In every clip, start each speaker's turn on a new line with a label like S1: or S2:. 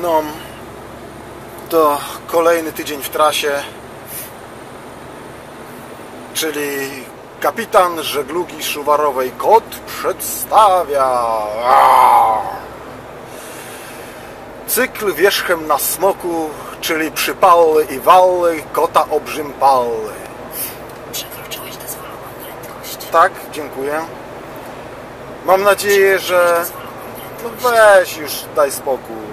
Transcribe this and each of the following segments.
S1: No, to kolejny tydzień w trasie, czyli kapitan żeglugi szuwarowej Kot przedstawia cykl wierzchem na smoku, czyli przypały i wały kota obrzympały.
S2: Przekroczyłeś dozwoloną prędkość.
S1: Tak, dziękuję. Mam nadzieję, że... No weź już, daj spokój.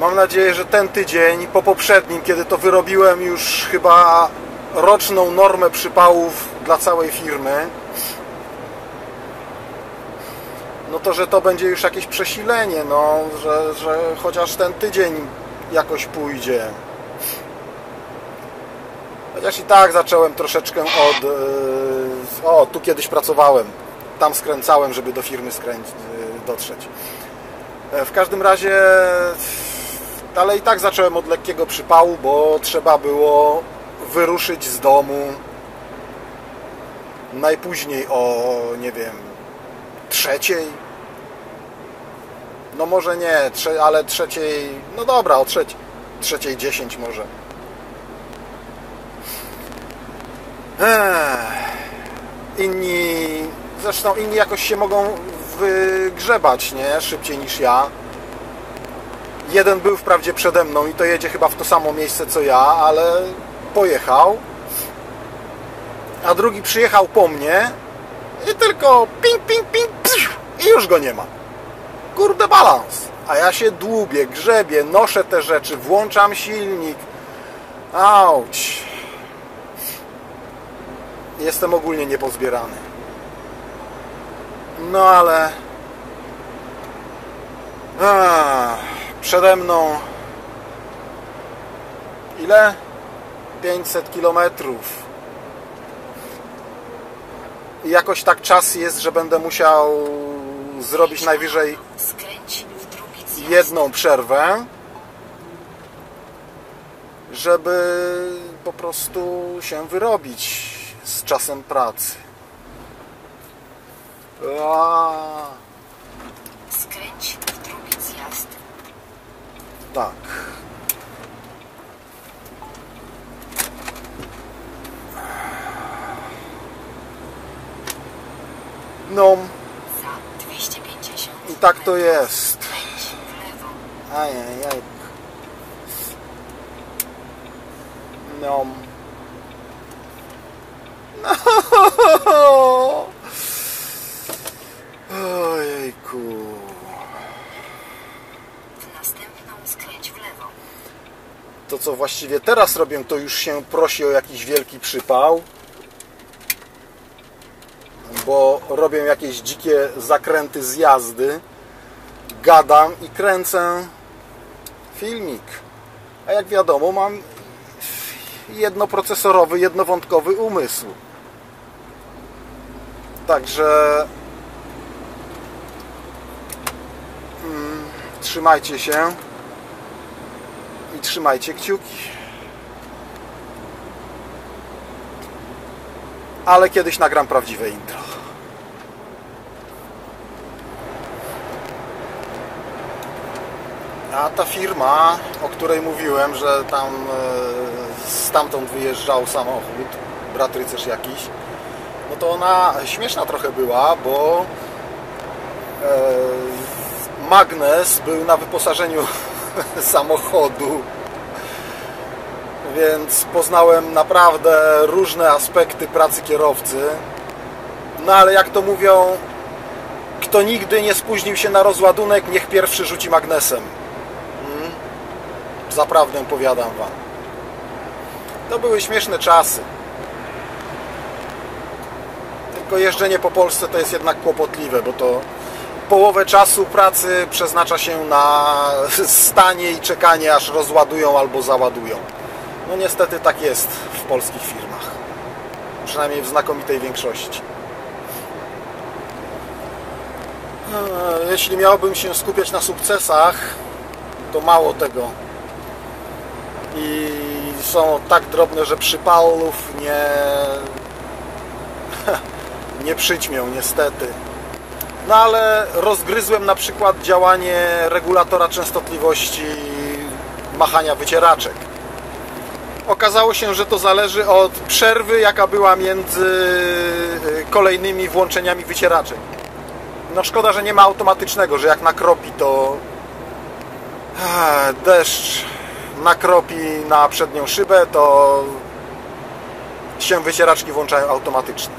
S1: Mam nadzieję, że ten tydzień po poprzednim, kiedy to wyrobiłem już chyba roczną normę przypałów dla całej firmy, no to, że to będzie już jakieś przesilenie, no, że, że chociaż ten tydzień jakoś pójdzie. Chociaż i tak zacząłem troszeczkę od... yy, O, tu kiedyś pracowałem. Tam skręcałem, żeby do firmy skręć, yy, dotrzeć. E, W każdym razie... Ale i tak zacząłem od lekkiego przypału, bo trzeba było wyruszyć z domu najpóźniej o, nie wiem, trzeciej. No może nie, trze- ale trzeciej, no dobra, o trzeciej, trzeciej dziesięć może. Inni, zresztą inni jakoś się mogą wygrzebać, nie? Szybciej niż ja. Jeden był wprawdzie przede mną i to jedzie chyba w to samo miejsce co ja, ale pojechał. A drugi przyjechał po mnie i tylko ping, ping, ping, psiu, i już go nie ma. Kurde balans. A ja się dłubię, grzebię, noszę te rzeczy, włączam silnik. Auć. Jestem ogólnie niepozbierany. No ale... Ach, przede mną... Ile? 500 kilometrów. I jakoś tak czas jest, że będę musiał zrobić najwyżej jedną przerwę, żeby po prostu się wyrobić z czasem pracy. A,
S2: Skręć w drugi zjazd.
S1: Tak. No
S2: Za 250
S1: i tak to jest. Ajajaj. No. No. Ojejku.
S2: W następną skręć w lewo.
S1: To co właściwie teraz robię, to już się prosi o jakiś wielki przypał. Bo robię jakieś dzikie zakręty z jazdy. Gadam i kręcę filmik. A jak wiadomo, mam jednoprocesorowy, jednowątkowy umysł. Także mm, trzymajcie się trzymajcie kciuki. Ale kiedyś nagram prawdziwe intro. A ta firma, o której mówiłem, że tam e, stamtąd wyjeżdżał samochód, brat rycerz jakiś, no to ona śmieszna trochę była, bo e, magnes był na wyposażeniu samochodu, więc poznałem naprawdę różne aspekty pracy kierowcy. No ale jak to mówią, kto nigdy nie spóźnił się na rozładunek, niech pierwszy rzuci magnesem. Mm? Zaprawdę powiadam Wam. To były śmieszne czasy. Tylko jeżdżenie po Polsce to jest jednak kłopotliwe, bo to połowę czasu pracy przeznacza się na stanie i czekanie, aż rozładują albo załadują. No niestety tak jest w polskich firmach. Przynajmniej w znakomitej większości. Jeśli miałbym się skupiać na sukcesach, to mało tego. I są tak drobne, że przypałów nie, nie przyćmią, niestety. No ale rozgryzłem na przykład działanie regulatora częstotliwości machania wycieraczek. Okazało się, że to zależy od przerwy, jaka była między y, kolejnymi włączeniami wycieraczek. No szkoda, że nie ma automatycznego, że jak nakropi to deszcz nakropi na przednią szybę, to się wycieraczki włączają automatycznie.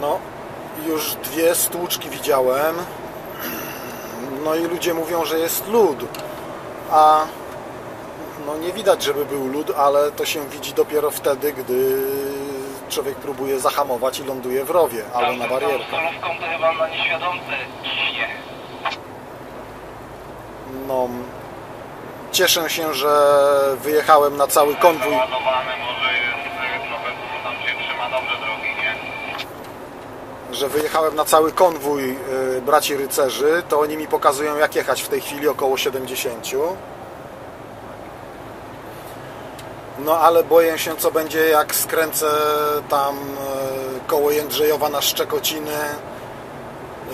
S1: No, już dwie stłuczki widziałem. No i ludzie mówią, że jest lód. A no nie widać, żeby był lód, ale to się widzi dopiero wtedy, gdy człowiek próbuje zahamować i ląduje w rowie albo na barierce.
S3: Solówką to chyba na nieświadomce.
S1: No, cieszę się, że wyjechałem na cały konwój.
S3: Załadowany może jest dużo, tam się trzyma dobrze?
S1: Że wyjechałem na cały konwój y, braci rycerzy, to oni mi pokazują jak jechać w tej chwili około 70. No ale boję się co będzie jak skręcę tam y, koło Jędrzejowa na Szczekociny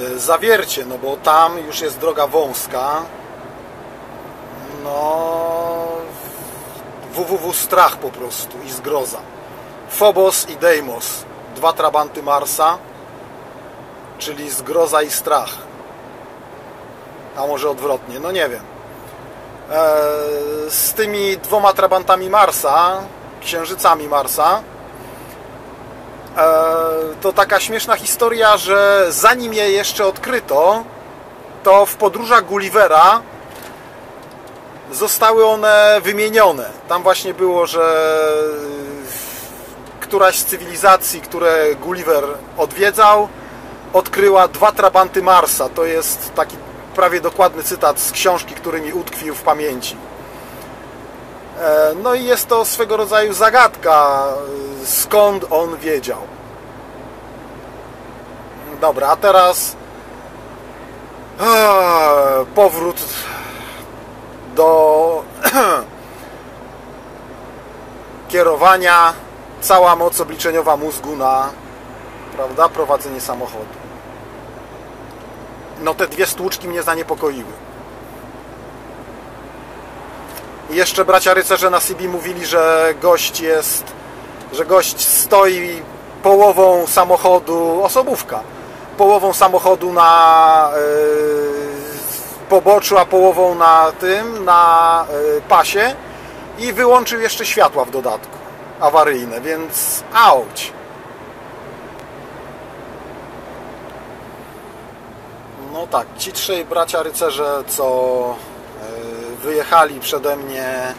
S1: y, zawiercie, no bo tam już jest droga wąska. No www strach po prostu i zgroza. Phobos i Deimos, dwa trabanty Marsa czyli zgroza i strach. A może odwrotnie, no nie wiem. E, z tymi dwoma trabantami Marsa, księżycami Marsa, e, to taka śmieszna historia, że zanim je jeszcze odkryto, to w podróżach Gullivera zostały one wymienione. Tam właśnie było, że któraś z cywilizacji, które Gulliver odwiedzał, odkryła dwa trabanty Marsa. To jest taki prawie dokładny cytat z książki, który mi utkwił w pamięci. E, No i jest to swego rodzaju zagadka, e, skąd on wiedział. Dobra, a teraz e, powrót do kierowania, cała moc obliczeniowa mózgu na prawda, prowadzenie samochodu. No te dwie stłuczki mnie zaniepokoiły. I jeszcze bracia rycerze na Sybii mówili, że gość jest, że gość stoi połową samochodu, osobówka, połową samochodu na yy, poboczu, a połową na tym, na yy, pasie i wyłączył jeszcze światła w dodatku awaryjne, więc auć. No tak, ci trzej bracia rycerze, co yy, wyjechali przede mnie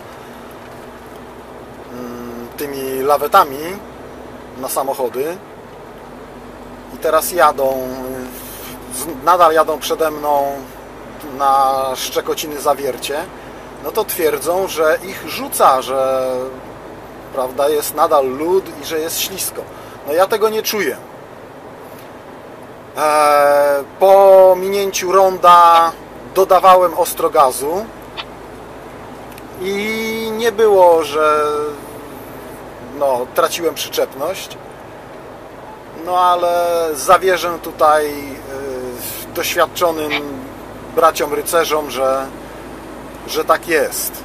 S1: mm, tymi lawetami na samochody i teraz jadą, nadal jadą przede mną na Szczekociny Zawiercie, no to twierdzą, że ich rzuca, że prawda, jest nadal lód i że jest ślisko. No ja tego nie czuję. E, Po minięciu ronda dodawałem ostro gazu i nie było, że no, traciłem przyczepność. No ale zawierzę tutaj y, doświadczonym braciom rycerzom, że, że tak jest.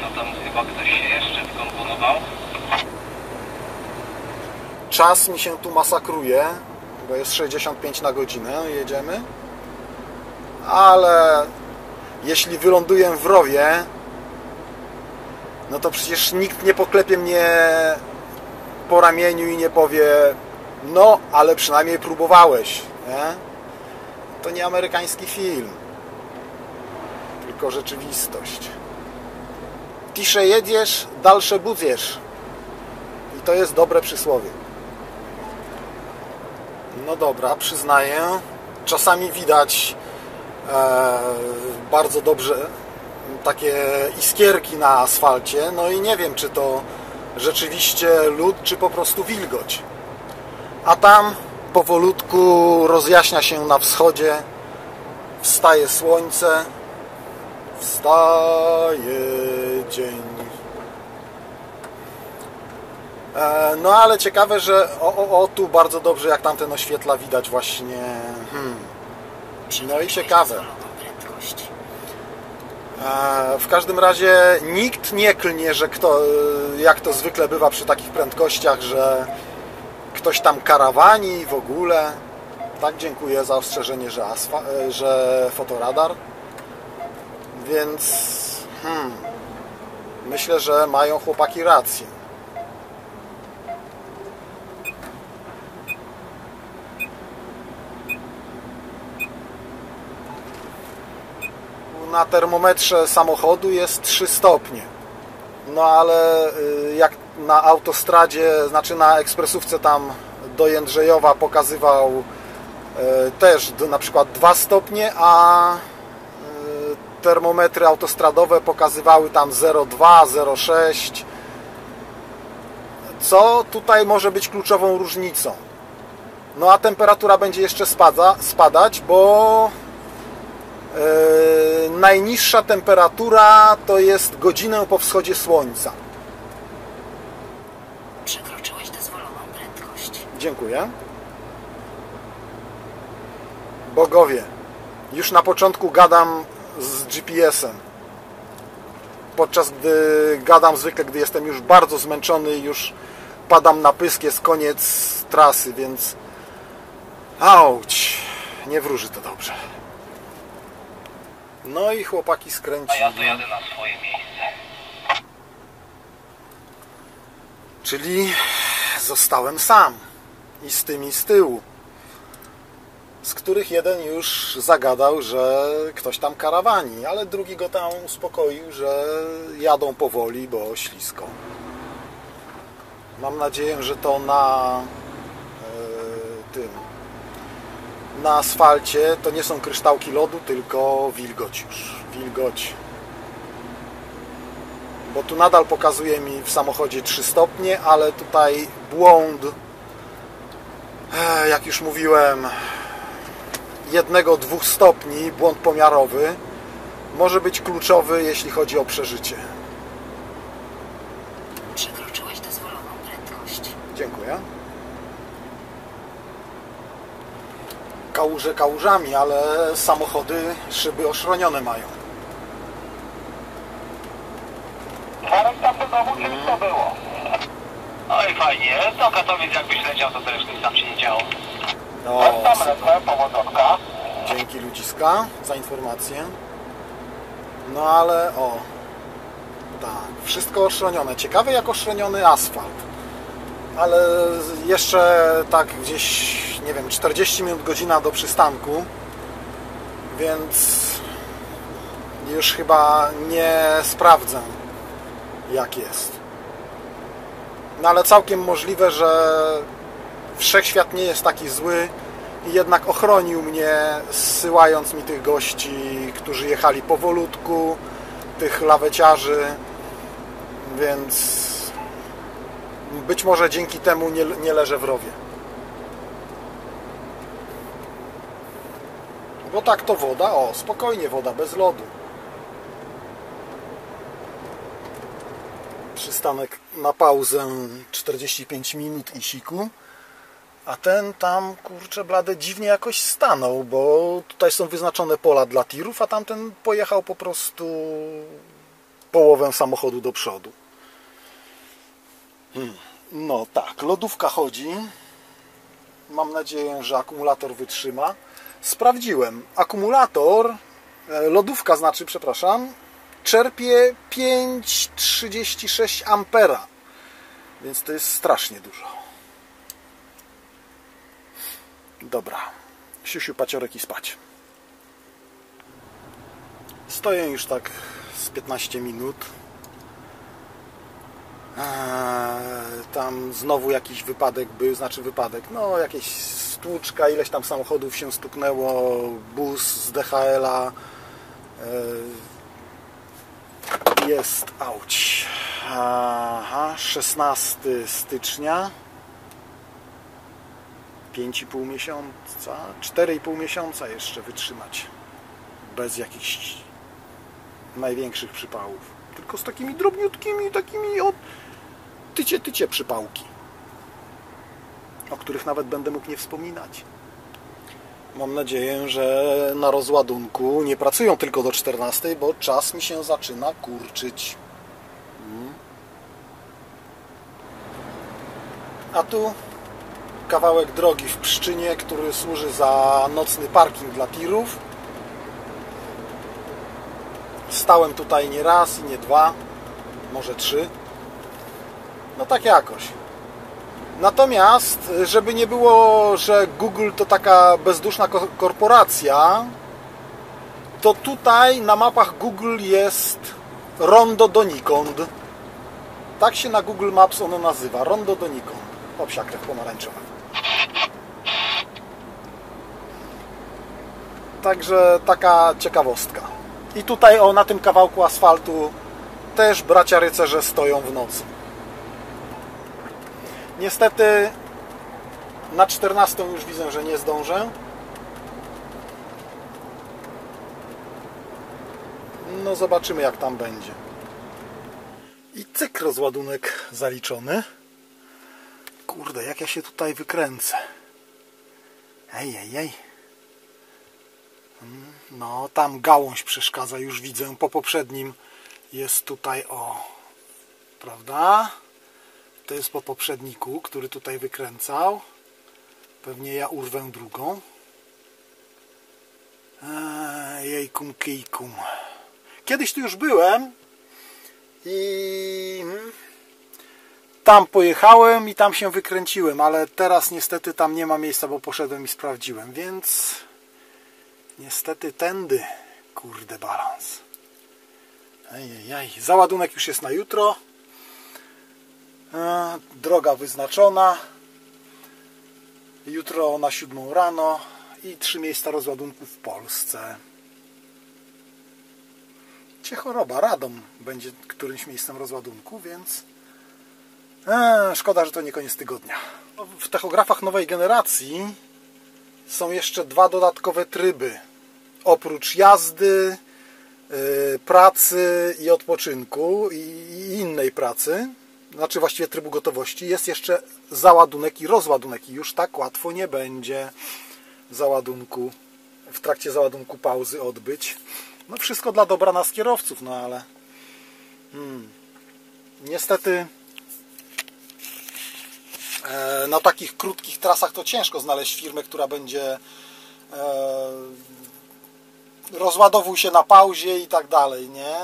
S3: To tam chyba ktoś się jeszcze wkomponował.
S1: Czas mi się tu masakruje, bo jest 65 na godzinę, jedziemy. Ale jeśli wyląduję w rowie, no to przecież nikt nie poklepie mnie po ramieniu i nie powie no, ale przynajmniej próbowałeś, nie? To nie amerykański film, tylko rzeczywistość. Tisze jedziesz, dalsze budziesz. I to jest dobre przysłowie. No dobra, przyznaję. Czasami widać e, bardzo dobrze takie iskierki na asfalcie. No i nie wiem, czy to rzeczywiście lód, czy po prostu wilgoć. A tam powolutku rozjaśnia się na wschodzie. Wstaje słońce. Wstaje dzień. E, No ale ciekawe, że o, o, o tu bardzo dobrze jak tamten oświetla widać właśnie. Hmm. No i ciekawe. E, W każdym razie nikt nie klnie, że kto, jak to zwykle bywa przy takich prędkościach, że ktoś tam karawani w ogóle. Tak, dziękuję za ostrzeżenie, że, e, że fotoradar. Więc hmm, myślę, że mają chłopaki rację. Na termometrze samochodu jest 3 stopnie. No ale y, jak na autostradzie, znaczy na ekspresówce tam do Jędrzejowa pokazywał y, też na przykład 2 stopnie, a y, termometry autostradowe pokazywały tam 0,2, 0,6 co tutaj może być kluczową różnicą. No a temperatura będzie jeszcze spada, spadać, bo najniższa temperatura to jest godzinę po wschodzie słońca.
S2: Przekroczyłeś dozwoloną prędkość.
S1: Dziękuję. Bogowie, już na początku gadam z GPS-em. Podczas gdy gadam zwykle, gdy jestem już bardzo zmęczony, już padam na pysk, jest koniec trasy, więc auć, nie wróży to dobrze. No i chłopaki
S3: A ja
S1: skręcili.
S3: dojadę na swoje miejsce.
S1: Czyli zostałem sam i z tymi z tyłu, z których jeden już zagadał, że ktoś tam karawani, ale drugi go tam uspokoił, że jadą powoli, bo ślisko. Mam nadzieję, że to na e, tym na asfalcie to nie są kryształki lodu, tylko wilgoć już. Wilgoć bo tu nadal pokazuje mi w samochodzie 3 stopnie, ale tutaj błąd, e, jak już mówiłem, jednego, dwóch stopni, błąd pomiarowy, może być kluczowy, jeśli chodzi o przeżycie.
S2: Przekroczyłeś dozwoloną prędkość.
S1: Dziękuję. Kałuże kałużami, ale samochody szyby oszronione mają.
S3: Marek tam do domu, to było? Oj fajnie, to Katowic jakbyś leciał, to też nic tam się nie działo.
S1: O,
S3: tam
S1: super.
S3: lecę, powodzonka.
S1: Dzięki ludziska za informację. No ale o. Tak, wszystko oszronione. Ciekawe jak oszroniony asfalt. Ale jeszcze tak gdzieś, nie wiem, 40 minut, godzina do przystanku. Więc już chyba nie sprawdzę jak jest. No ale całkiem możliwe, że wszechświat nie jest taki zły i jednak ochronił mnie, zsyłając mi tych gości, którzy jechali powolutku, tych laweciarzy, więc być może dzięki temu nie, nie leżę w rowie. Bo tak to woda, o, spokojnie woda, bez lodu. Przystanek na pauzę 45 minut i siku. A ten tam, kurczę blade, dziwnie jakoś stanął, bo tutaj są wyznaczone pola dla tirów, a tamten pojechał po prostu połowę samochodu do przodu. No tak, lodówka chodzi. Mam nadzieję, że akumulator wytrzyma. Sprawdziłem. Akumulator, e, lodówka znaczy, przepraszam, czerpie 5,36 ampera. Więc to jest strasznie dużo. Dobra. Siusiu, paciorek i spać. Stoję już tak z 15 minut. Eee, Tam znowu jakiś wypadek był, znaczy wypadek, no jakieś stłuczka, ileś tam samochodów się stuknęło, bus z DHL-a. Eee, Jest auć. Aha, 16 stycznia. 5,5 miesiąca, 4,5 miesiąca jeszcze wytrzymać. Bez jakichś największych przypałów. Tylko z takimi drobniutkimi, takimi od tycie, tycie przypałki, o których nawet będę mógł nie wspominać. Mam nadzieję, że na rozładunku nie pracują tylko do 14, bo czas mi się zaczyna kurczyć. Mm. A tu kawałek drogi w Pszczynie, który służy za nocny parking dla tirów. Stałem tutaj nie raz i nie dwa, może trzy. No tak jakoś. Natomiast, żeby nie było, że Google to taka bezduszna ko- korporacja, to tutaj na mapach Google jest rondo donikąd. Tak się na Google Maps ono nazywa, rondo donikąd. O, psia krew pomarańczowa. Także taka ciekawostka. I tutaj o, na tym kawałku asfaltu też bracia rycerze stoją w nocy. Niestety na 14 już widzę, że nie zdążę. No zobaczymy jak tam będzie. I cyk rozładunek zaliczony. Kurde, jak ja się tutaj wykręcę. Ej, ej, ej. Mm, No, tam gałąź przeszkadza, już widzę. Po poprzednim jest tutaj o, prawda? To jest po poprzedniku, który tutaj wykręcał. Pewnie ja urwę drugą. Eee, Jejkum kijkum. Kiedyś tu już byłem i mm, tam pojechałem i tam się wykręciłem, ale teraz niestety tam nie ma miejsca, bo poszedłem i sprawdziłem, więc niestety tędy, kurde balans. Ejejej, załadunek już jest na jutro. E, Droga wyznaczona. Jutro na 7 rano i trzy miejsca rozładunku w Polsce. Cię choroba, Radom będzie którymś miejscem rozładunku, więc e, szkoda, że to nie koniec tygodnia. W tachografach nowej generacji są jeszcze dwa dodatkowe tryby. Oprócz jazdy, y, pracy i odpoczynku i innej pracy, znaczy właściwie trybu gotowości, jest jeszcze załadunek i rozładunek i już tak łatwo nie będzie załadunku, w trakcie załadunku pauzy odbyć. No wszystko dla dobra nas kierowców, no ale hmm, niestety e, na takich krótkich trasach to ciężko znaleźć firmę, która będzie e, rozładowuj się na pauzie i tak dalej, nie?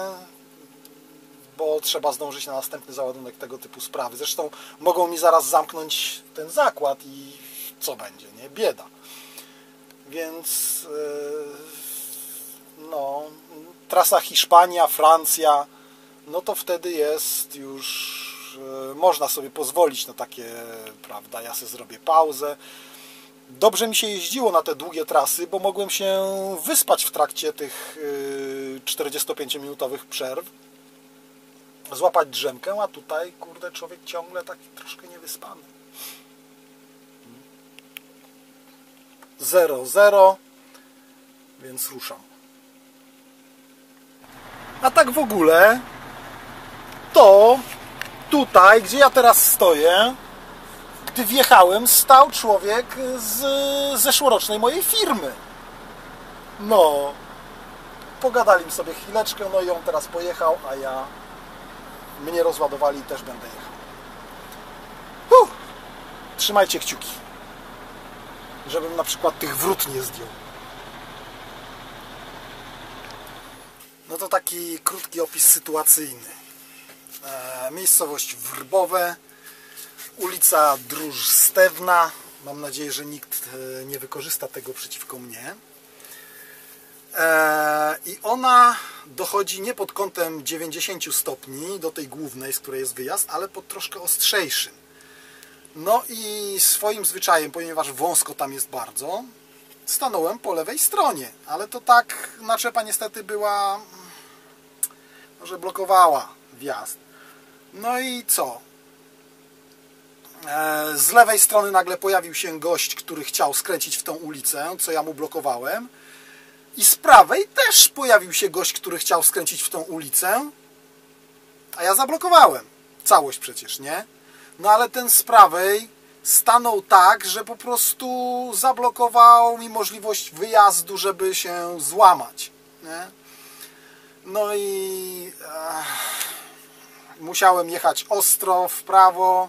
S1: Bo trzeba zdążyć na następny załadunek tego typu sprawy. Zresztą mogą mi zaraz zamknąć ten zakład i co będzie, nie? Bieda. Więc yy, no, trasa Hiszpania, Francja, no to wtedy jest już yy, można sobie pozwolić na takie, prawda, ja sobie zrobię pauzę, dobrze mi się jeździło na te długie trasy, bo mogłem się wyspać w trakcie tych yy, 45-minutowych przerw. Złapać drzemkę, a tutaj, kurde, człowiek ciągle taki troszkę niewyspany. 0-0, więc ruszam. A tak w ogóle, to tutaj, gdzie ja teraz stoję, gdy wjechałem, stał człowiek z zeszłorocznej mojej firmy. No, pogadali sobie chwileczkę, no i on teraz pojechał, a ja mnie rozładowali też będę jechał. Trzymajcie kciuki, żebym na przykład tych wrót nie zdjął. No to taki krótki opis sytuacyjny. E, miejscowość Wrbowe, ulica Dróż Stewna. Mam nadzieję, że nikt e, nie wykorzysta tego przeciwko mnie. E, I ona dochodzi nie pod kątem 90 stopni do tej głównej, z której jest wyjazd, ale pod troszkę ostrzejszym. No i swoim zwyczajem, ponieważ wąsko tam jest bardzo, stanąłem po lewej stronie, ale to tak naczepa niestety była, że blokowała wjazd. No i co? E, Z lewej strony nagle pojawił się gość, który chciał skręcić w tą ulicę, co ja mu blokowałem. I z prawej też pojawił się gość, który chciał skręcić w tą ulicę, a ja zablokowałem. Całość przecież, nie? No ale ten z prawej stanął tak, że po prostu zablokował mi możliwość wyjazdu, żeby się złamać. Nie? No i musiałem jechać ostro w prawo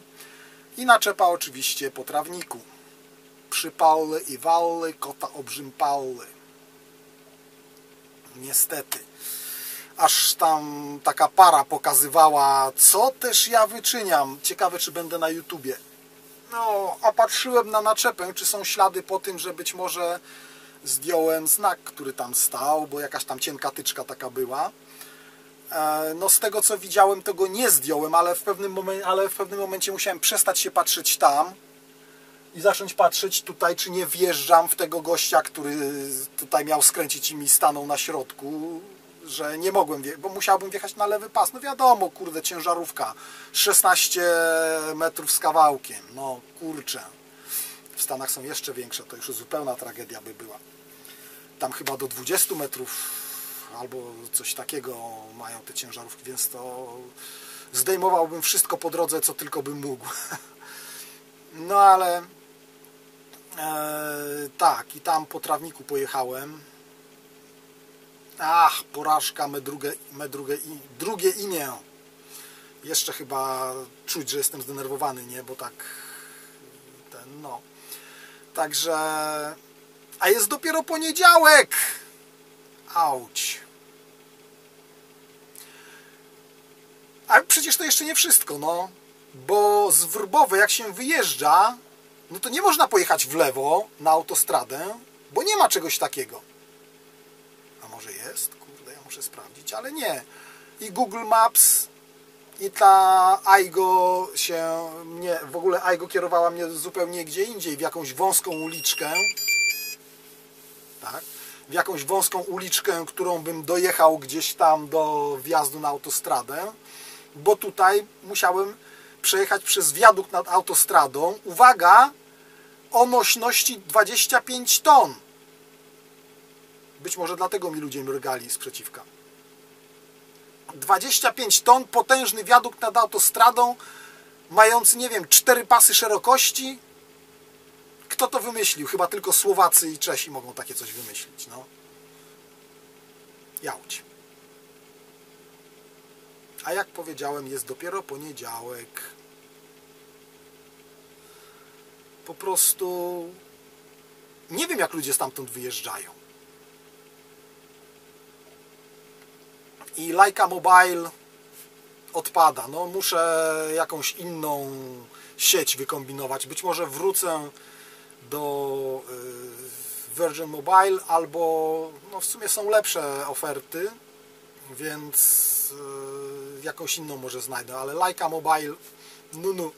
S1: i naczepa oczywiście po trawniku. Przypały i wały, kota obrzympały. Niestety. Aż tam taka para pokazywała, co też ja wyczyniam. Ciekawe, czy będę na YouTubie. No, a patrzyłem na naczepę, czy są ślady po tym, że być może zdjąłem znak, który tam stał, bo jakaś tam cienka tyczka taka była. E, No z tego co widziałem, to go nie zdjąłem, ale w pewnym, ale w pewnym momencie musiałem przestać się patrzeć tam i zacząć patrzeć tutaj, czy nie wjeżdżam w tego gościa, który tutaj miał skręcić i mi stanął na środku, że nie mogłem, bo musiałbym wjechać na lewy pas. No wiadomo, kurde, ciężarówka, 16 metrów z kawałkiem, no kurczę. W Stanach są jeszcze większe, to już zupełna tragedia by była. Tam chyba do 20 metrów albo coś takiego mają te ciężarówki, więc to zdejmowałbym wszystko po drodze, co tylko bym mógł. No ale tak, i tam po trawniku pojechałem. Ach, porażka, me drugie, me drugie, drugie imię. Jeszcze chyba czuć, że jestem zdenerwowany, nie? Bo tak ten, no. Także a jest dopiero poniedziałek. Auć. Ale przecież to jeszcze nie wszystko, no. Bo z Wrbowej jak się wyjeżdża, no to nie można pojechać w lewo na autostradę, bo nie ma czegoś takiego. A może jest? Kurde, ja muszę sprawdzić, ale nie. I Google Maps i ta AIGO się mnie, w ogóle AIGO kierowała mnie zupełnie gdzie indziej, w jakąś wąską uliczkę. Tak? W jakąś wąską uliczkę, którą bym dojechał gdzieś tam do wjazdu na autostradę, bo tutaj musiałem przejechać przez wiadukt nad autostradą. Uwaga, o nośności 25 ton. Być może dlatego mi ludzie mrygali sprzeciwka. 25 ton, potężny wiadukt nad autostradą, mający, nie wiem, 4 pasy szerokości. Kto to wymyślił? Chyba tylko Słowacy i Czesi mogą takie coś wymyślić, no. Jałć. A jak powiedziałem, jest dopiero poniedziałek. Po prostu nie wiem, jak ludzie stamtąd wyjeżdżają. I Leica Mobile odpada. No, muszę jakąś inną sieć wykombinować. Być może wrócę do y, Virgin Mobile albo no w sumie są lepsze oferty, więc y, jakąś inną może znajdę, ale Leica Mobile no, no.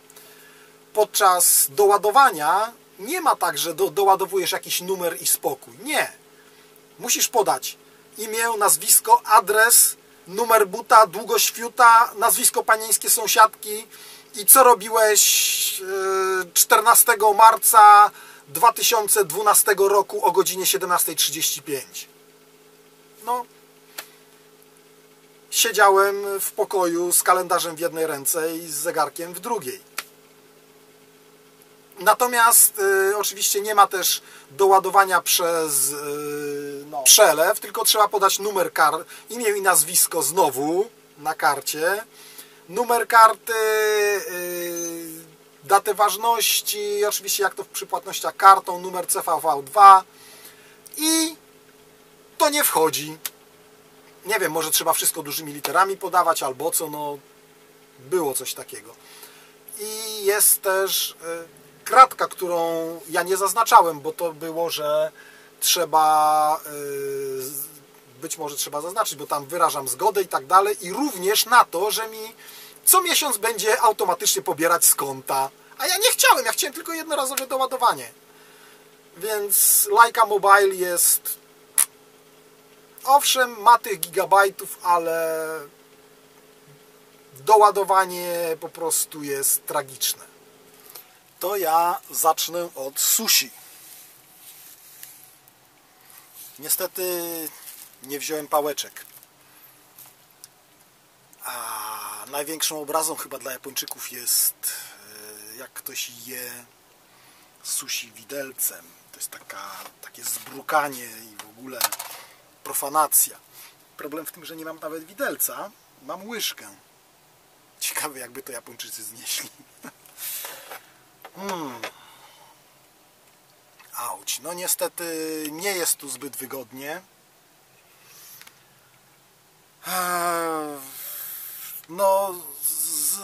S1: Podczas doładowania nie ma tak, że do, doładowujesz jakiś numer i spokój. Nie. Musisz podać imię, nazwisko, adres, numer buta, długość fiuta, nazwisko panieńskie sąsiadki i co robiłeś y, 14 marca 2012 roku o godzinie 17.35. No, siedziałem w pokoju z kalendarzem w jednej ręce i z zegarkiem w drugiej. Natomiast y, oczywiście nie ma też doładowania przez y, no, przelew, tylko trzeba podać numer kart, imię i nazwisko znowu na karcie, numer karty, y, datę ważności, oczywiście jak to przy płatnościach kartą, numer CVV2 i to nie wchodzi. Nie wiem, może trzeba wszystko dużymi literami podawać albo co, no było coś takiego. I jest też y, kratka, którą ja nie zaznaczałem, bo to było, że trzeba y, być może trzeba zaznaczyć, bo tam wyrażam zgodę i tak dalej i również na to, że mi co miesiąc będzie automatycznie pobierać z konta. A ja nie chciałem, ja chciałem tylko jednorazowe doładowanie. Więc Leica Mobile jest owszem, ma tych gigabajtów, ale doładowanie po prostu jest tragiczne. To ja zacznę od sushi. Niestety nie wziąłem pałeczek. A największą obrazą chyba dla Japończyków jest jak ktoś je sushi widelcem. To jest taka, takie zbrukanie i w ogóle profanacja. Problem w tym, że nie mam nawet widelca, mam łyżkę. Ciekawe, jakby to Japończycy znieśli. Hmm. Auć. No niestety nie jest tu zbyt wygodnie. Eee, No z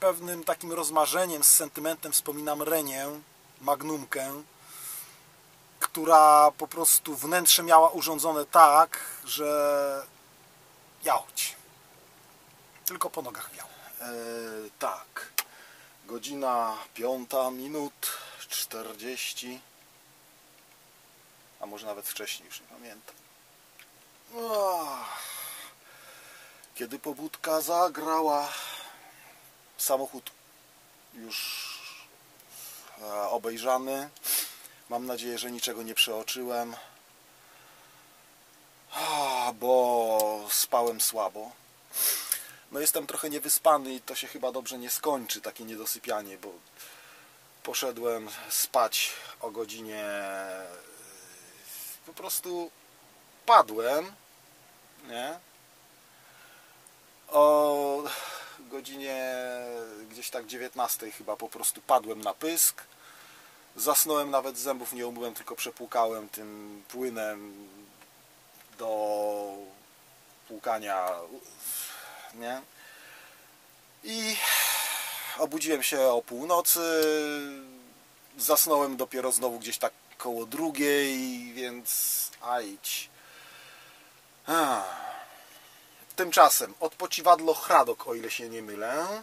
S1: pewnym takim rozmarzeniem, z sentymentem wspominam Renię, Magnumkę, która po prostu wnętrze miała urządzone tak, że jałć. Tylko po nogach wiał. Eee, tak. Godzina piąta, minut 40. A może nawet wcześniej, już nie pamiętam. Ach. Kiedy pobudka zagrała, samochód już e, obejrzany. Mam nadzieję, że niczego nie przeoczyłem, A, bo spałem słabo. No jestem trochę niewyspany i to się chyba dobrze nie skończy, takie niedosypianie, bo poszedłem spać o godzinie po prostu padłem, nie? O godzinie gdzieś tak 19 chyba po prostu padłem na pysk. Zasnąłem, nawet zębów nie umyłem, tylko przepłukałem tym płynem do płukania, nie? I obudziłem się o północy, zasnąłem dopiero znowu gdzieś tak koło drugiej, więc ajdź. Tymczasem odpoczywadlo Hradok, o ile się nie mylę.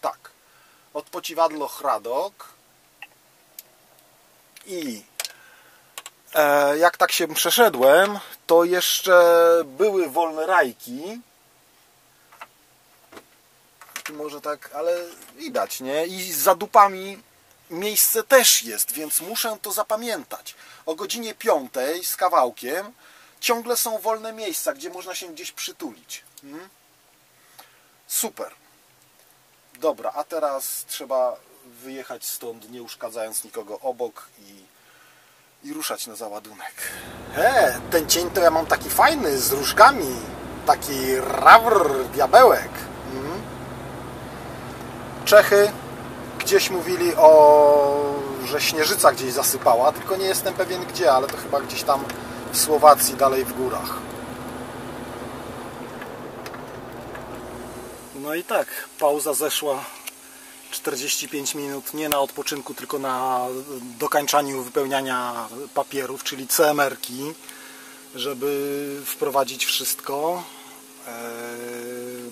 S1: Tak. Odpoczywadlo Hradok. I jak tak się przeszedłem, to jeszcze były wolne rajki. Może tak, ale widać, nie? I za dupami miejsce też jest, więc muszę to zapamiętać. O godzinie 5 z kawałkiem ciągle są wolne miejsca, gdzie można się gdzieś przytulić. Hmm? Super. Dobra, a teraz trzeba wyjechać stąd, nie uszkadzając nikogo obok i, i ruszać na załadunek. He, ten cień to ja mam taki fajny, z różkami. Taki rawr, diabełek. Hmm? Czechy gdzieś mówili o, że śnieżyca gdzieś zasypała, tylko nie jestem pewien gdzie, ale to chyba gdzieś tam w Słowacji, dalej w górach. No i tak, pauza zeszła 45 minut nie na odpoczynku, tylko na dokańczaniu wypełniania papierów, czyli CMR-ki, żeby wprowadzić wszystko, e,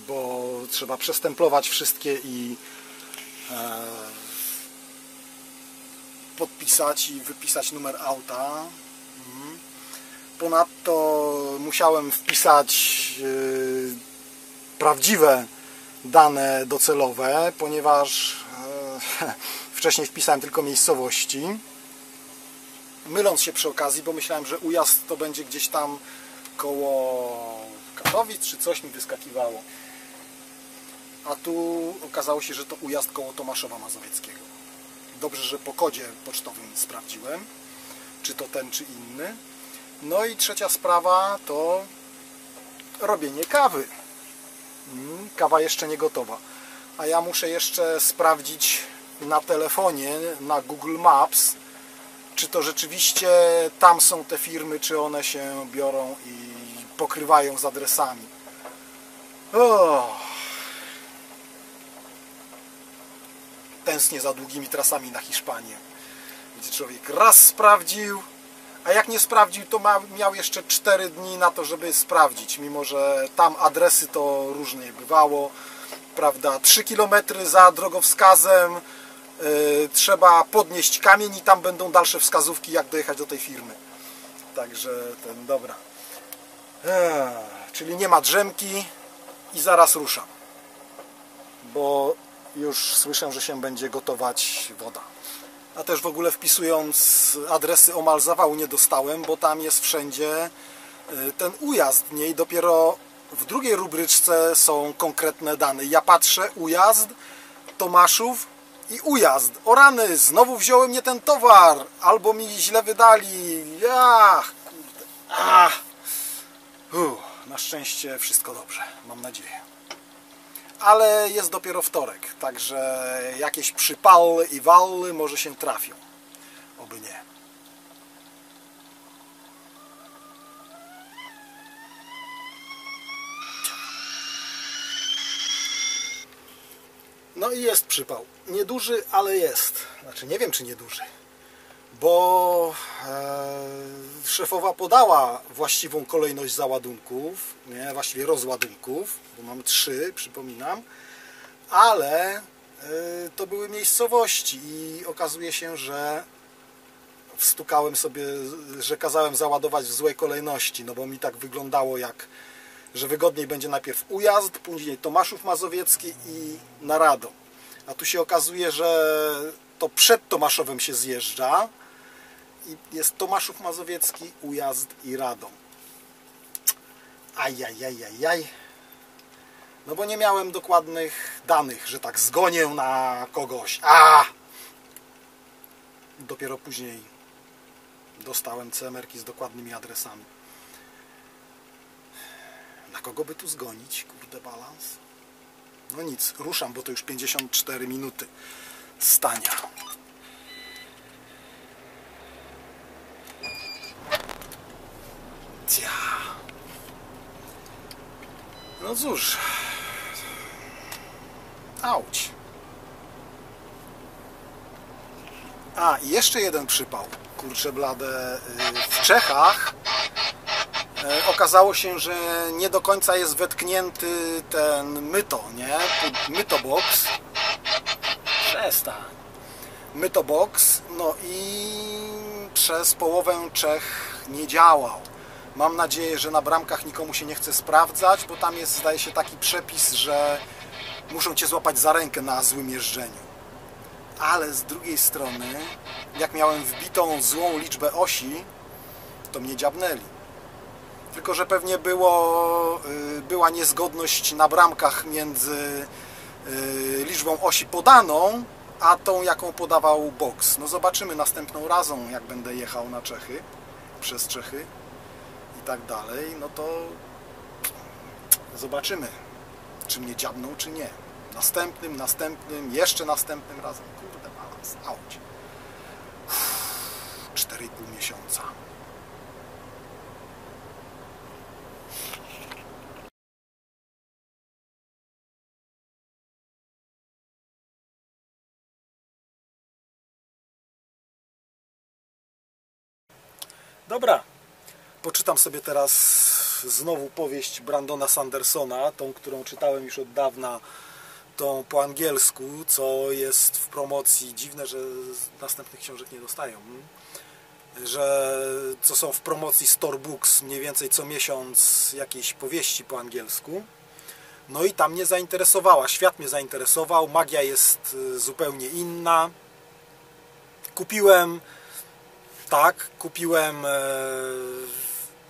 S1: bo trzeba przestemplować wszystkie i e, podpisać i wypisać numer auta. Mhm. Ponadto musiałem wpisać prawdziwe dane docelowe, ponieważ yy, wcześniej wpisałem tylko miejscowości. Myląc się przy okazji, bo myślałem, że ujazd to będzie gdzieś tam koło Katowic czy coś mi wyskakiwało. A tu okazało się, że to ujazd koło Tomaszowa Mazowieckiego. Dobrze, że po kodzie pocztowym sprawdziłem, czy to ten, czy inny. No i trzecia sprawa to robienie kawy. Mm, Kawa jeszcze nie gotowa. A ja muszę jeszcze sprawdzić na telefonie, na Google Maps, czy to rzeczywiście tam są te firmy, czy one się biorą i pokrywają z adresami. O! Tęsknię za długimi trasami na Hiszpanię. Gdzie człowiek raz sprawdził, a jak nie sprawdził, to miał jeszcze 4 dni na to, żeby sprawdzić, mimo że tam adresy to różnie bywało. Prawda, 3 km za drogowskazem yy, trzeba podnieść kamień i tam będą dalsze wskazówki, jak dojechać do tej firmy. Także ten, dobra. Eee, czyli nie ma drzemki i zaraz ruszam. Bo już słyszę, że się będzie gotować woda. A też w ogóle wpisując adresy omal zawału nie dostałem, bo tam jest wszędzie y, ten ujazd, nie? I dopiero W drugiej rubryczce są konkretne dane. Ja patrzę, ujazd, Tomaszów i ujazd. O rany, znowu wziąłem nie ten towar, albo mi źle wydali. Ach, kurde. Ach. Uff, na szczęście wszystko dobrze, mam nadzieję. Ale jest dopiero wtorek, także jakieś przypały i wały może się trafią. Oby nie. No i jest przypał. Nieduży, ale jest. Znaczy nie wiem czy nieduży. Bo e, szefowa podała właściwą kolejność załadunków, nie, właściwie rozładunków, bo mam trzy, przypominam, ale e, to były miejscowości i okazuje się, że wstukałem sobie, że kazałem załadować w złej kolejności, no bo mi tak wyglądało jak, że wygodniej będzie najpierw ujazd, później Tomaszów Mazowiecki i Narado. A tu się okazuje, że to przed Tomaszowem się zjeżdża jest Tomaszów Mazowiecki, ujazd i Radom. Ajajajajaj. No bo nie miałem dokładnych danych, że tak zgonię na kogoś. A! Dopiero później dostałem CMR-ki z dokładnymi adresami. Na kogo by tu zgonić? Kurde balans. No nic, ruszam, bo to już 54 minuty stania. No cóż. Auć. A, i jeszcze jeden przypał. Kurczę blade. y, W Czechach e, okazało się, że nie do końca jest wetknięty ten myto, nie? Mytobox. Przestań. Mytobox, no i przez połowę Czech nie działał. Mam nadzieję, że na bramkach nikomu się nie chce sprawdzać, bo tam jest, zdaje się, taki przepis, że muszą cię złapać za rękę na złym jeżdżeniu. Ale z drugiej strony, jak miałem wbitą złą liczbę osi, to mnie dziabnęli. Tylko, że pewnie było, y, była niezgodność na bramkach między y, liczbą osi podaną, a tą, jaką podawał boks. No zobaczymy następną razą, jak będę jechał na Czechy, przez Czechy tak dalej, no to zobaczymy, czy mnie dziabną, czy nie. Następnym, następnym, jeszcze następnym razem. Kurde, balans, auć. Uff, 4,5 miesiąca. Dobra, poczytam sobie teraz znowu powieść Brandona Sandersona, tą, którą czytałem już od dawna, tą po angielsku, co jest w promocji. Dziwne, że następnych książek nie dostają. Że co są w promocji Storebooks, mniej więcej co miesiąc jakieś powieści po angielsku. No i tam mnie zainteresowała, świat mnie zainteresował, magia jest y, zupełnie inna. Kupiłem tak, kupiłem e,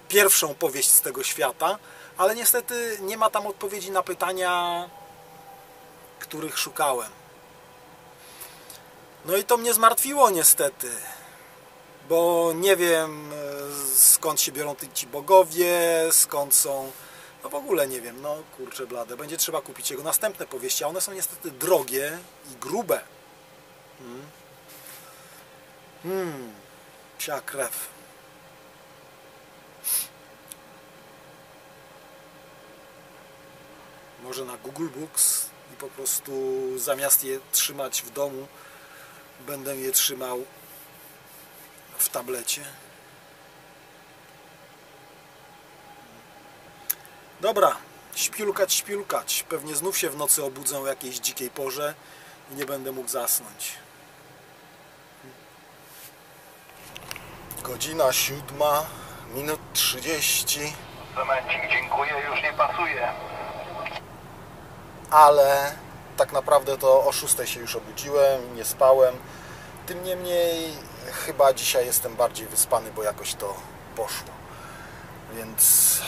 S1: pierwszą powieść z tego świata, ale niestety nie ma tam odpowiedzi na pytania, których szukałem. No i to mnie zmartwiło niestety, bo nie wiem skąd się biorą ci bogowie, skąd są... No w ogóle nie wiem, no kurczę blade. Będzie trzeba kupić jego następne powieści, a one są niestety drogie i grube. Hmm. Hmm krew. Może na Google Books i po prostu zamiast je trzymać w domu, będę je trzymał w tablecie. Dobra, śpilkać, śpilkać. Pewnie znów się w nocy obudzę o jakiejś dzikiej porze i nie będę mógł zasnąć. Godzina siódma, minut trzydzieści,
S3: Cemencik, dziękuję, już nie pasuje.
S1: Ale tak naprawdę to o szóstej się już obudziłem, nie spałem. Tym niemniej chyba dzisiaj jestem bardziej wyspany, bo jakoś to poszło. Więc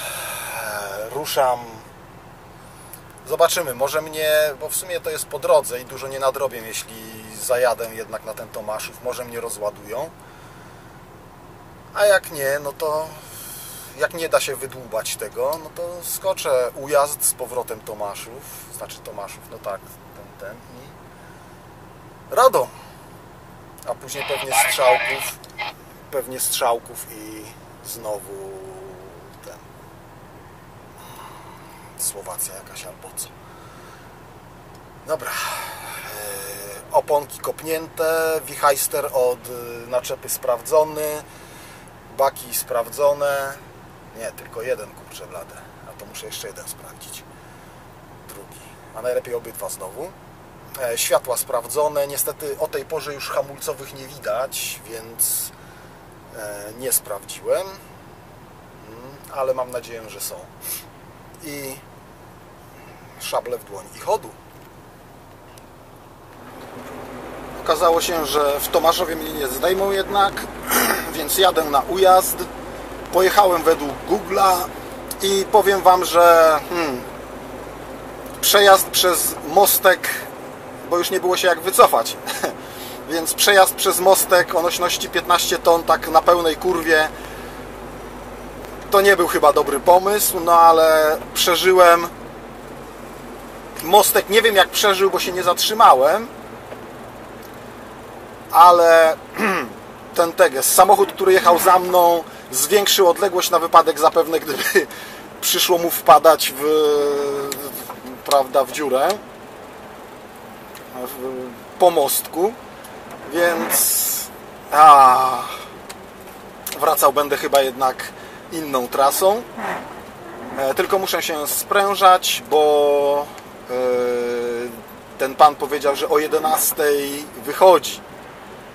S1: e, ruszam Zobaczymy, może mnie, bo w sumie to jest po drodze i dużo nie nadrobię, jeśli zajadę jednak na ten Tomaszów, może mnie rozładują. A jak nie, no to jak nie da się wydłubać tego, no to skoczę ujazd z powrotem Tomaszów, znaczy Tomaszów, no tak, ten, ten i Radom. A później pewnie strzałków, pewnie strzałków i znowu ten Słowacja jakaś albo co. Dobra. Yy, Oponki kopnięte, wichajster od yy, naczepy sprawdzony, baki sprawdzone. Nie, tylko jeden kurczę blade. A to muszę jeszcze jeden sprawdzić. Drugi. A najlepiej obydwa znowu. E, Światła sprawdzone. Niestety o tej porze już hamulcowych nie widać, więc e, nie sprawdziłem. Mm, Ale mam nadzieję, że są. I szable w dłoń i chodu. Okazało się, że w Tomaszowie mnie nie zdejmą jednak, więc jadę na ujazd. Pojechałem według Google'a i powiem Wam, że hmm, przejazd przez mostek, bo już nie było się jak wycofać, więc przejazd przez mostek o nośności 15 ton tak na pełnej kurwie to nie był chyba dobry pomysł, no ale przeżyłem. Mostek, nie wiem jak przeżył, bo się nie zatrzymałem, ale ten Teges, samochód, który jechał za mną, zwiększył odległość na wypadek zapewne, gdyby przyszło mu wpadać w, prawda, w dziurę w, po mostku, więc a, wracał będę chyba jednak inną trasą. E, Tylko muszę się sprężać, bo e, ten pan powiedział, że o 11 wychodzi,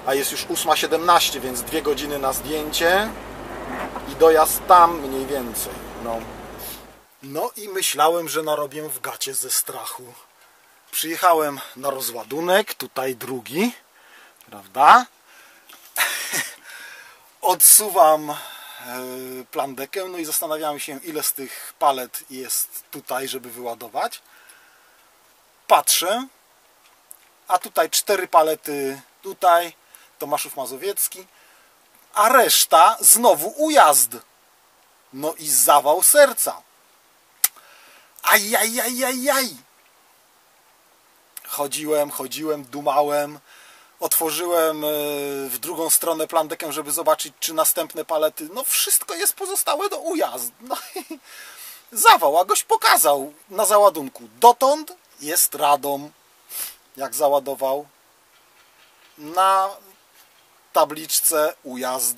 S1: a jest już 8.17, więc dwie godziny na zdjęcie i dojazd tam mniej więcej. No. no i myślałem, że narobię w gacie ze strachu. Przyjechałem na rozładunek, tutaj drugi, prawda? Odsuwam e, plandekę, no i zastanawiałem się, ile z tych palet jest tutaj, żeby wyładować. Patrzę, a tutaj cztery palety tutaj, Tomaszów Mazowiecki, a reszta znowu ujazd. No i zawał serca. Ajajajajaj. Chodziłem, chodziłem, dumałem. Otworzyłem e, w drugą stronę plandekę, żeby zobaczyć, czy następne palety. No wszystko jest pozostałe do ujazd. No i zawał, a goś pokazał na załadunku. Dotąd jest Radom, jak załadował. Na tabliczce ujazd.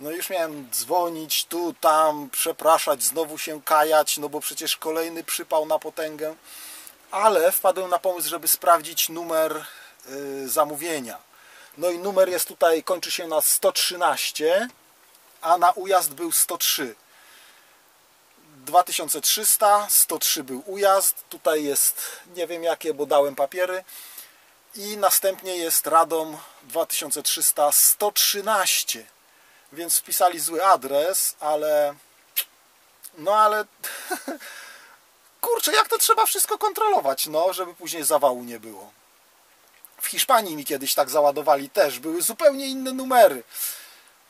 S1: No już miałem dzwonić tu, tam, przepraszać, znowu się kajać, no bo przecież kolejny przypał na potęgę. Ale wpadłem na pomysł, żeby sprawdzić numer y, zamówienia. No i numer jest tutaj, kończy się na 113, a na ujazd był 103. 2300, 103 był ujazd, tutaj jest nie wiem jakie, bo dałem papiery i następnie jest Radom 2300 113 więc wpisali zły adres, ale no ale kurczę, jak to trzeba wszystko kontrolować, no, żeby później zawału nie było. W Hiszpanii mi kiedyś tak załadowali też, były zupełnie inne numery.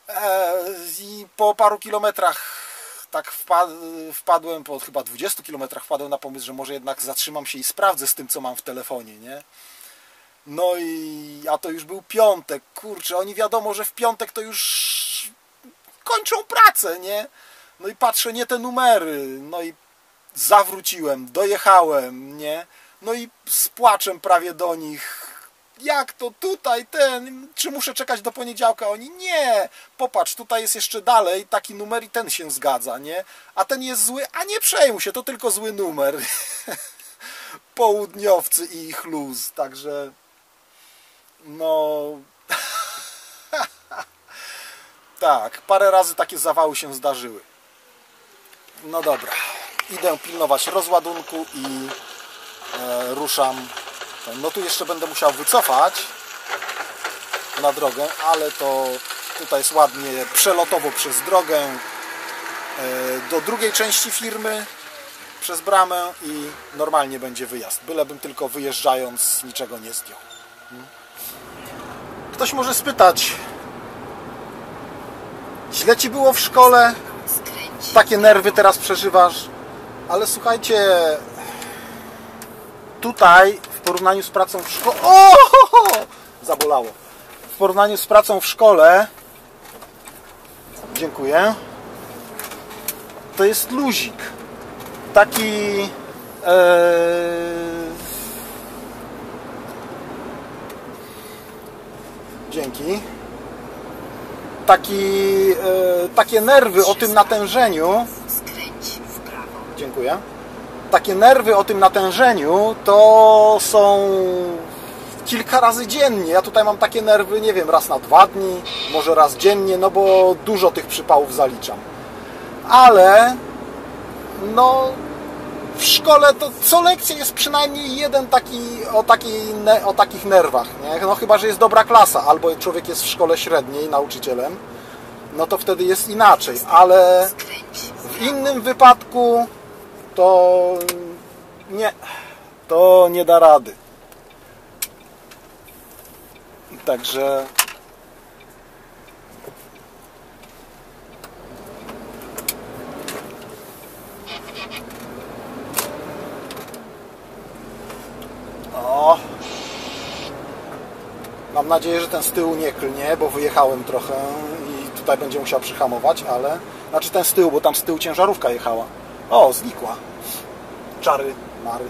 S1: E, I po paru kilometrach tak wpadłem, po chyba 20 kilometrach wpadłem na pomysł, że może jednak zatrzymam się i sprawdzę z tym, co mam w telefonie, nie? No i a to już był piątek, kurczę, oni wiadomo, że w piątek to już kończą pracę, nie? No i patrzę, nie te numery, no i zawróciłem, dojechałem, nie? No i z płaczem prawie do nich, jak to tutaj, ten, czy muszę czekać do poniedziałka? Oni, nie, popatrz, tutaj jest jeszcze dalej taki numer i ten się zgadza, nie? A ten jest zły, a nie przejmuj się, to tylko zły numer. Południowcy i ich luz, także no tak, parę razy takie zawały się zdarzyły. No dobra, idę pilnować rozładunku i e, ruszam. No tu jeszcze będę musiał wycofać na drogę, ale to tutaj jest ładnie przelotowo przez drogę e, do drugiej części firmy przez bramę i normalnie będzie wyjazd. Bylebym tylko wyjeżdżając niczego nie zdjął. Ktoś może spytać, źle ci było w szkole, takie nerwy teraz przeżywasz, ale słuchajcie, tutaj w porównaniu z pracą w szkole. O! Zabolało. W porównaniu z pracą w szkole. Dziękuję. To jest luzik. Taki. E... Dzięki. Taki, e, takie nerwy o tym natężeniu.
S2: Skręć w prawo.
S1: Dziękuję. Takie nerwy o tym natężeniu to są kilka razy dziennie. Ja tutaj mam takie nerwy, nie wiem, raz na dwa dni, może raz dziennie, no bo dużo tych przypałów zaliczam. Ale no w szkole to co lekcję jest przynajmniej jeden taki o, takiej, ne- o takich nerwach. Nie? No chyba, że jest dobra klasa, albo człowiek jest w szkole średniej nauczycielem, no to wtedy jest inaczej, ale
S2: w
S1: innym wypadku to nie, to nie da rady. Także o Mam nadzieję, że ten z tyłu nie klnie, bo wyjechałem trochę i tutaj będzie musiał przyhamować, ale... Znaczy ten z tyłu, bo tam z tyłu ciężarówka jechała. O, znikła. Czary, mary.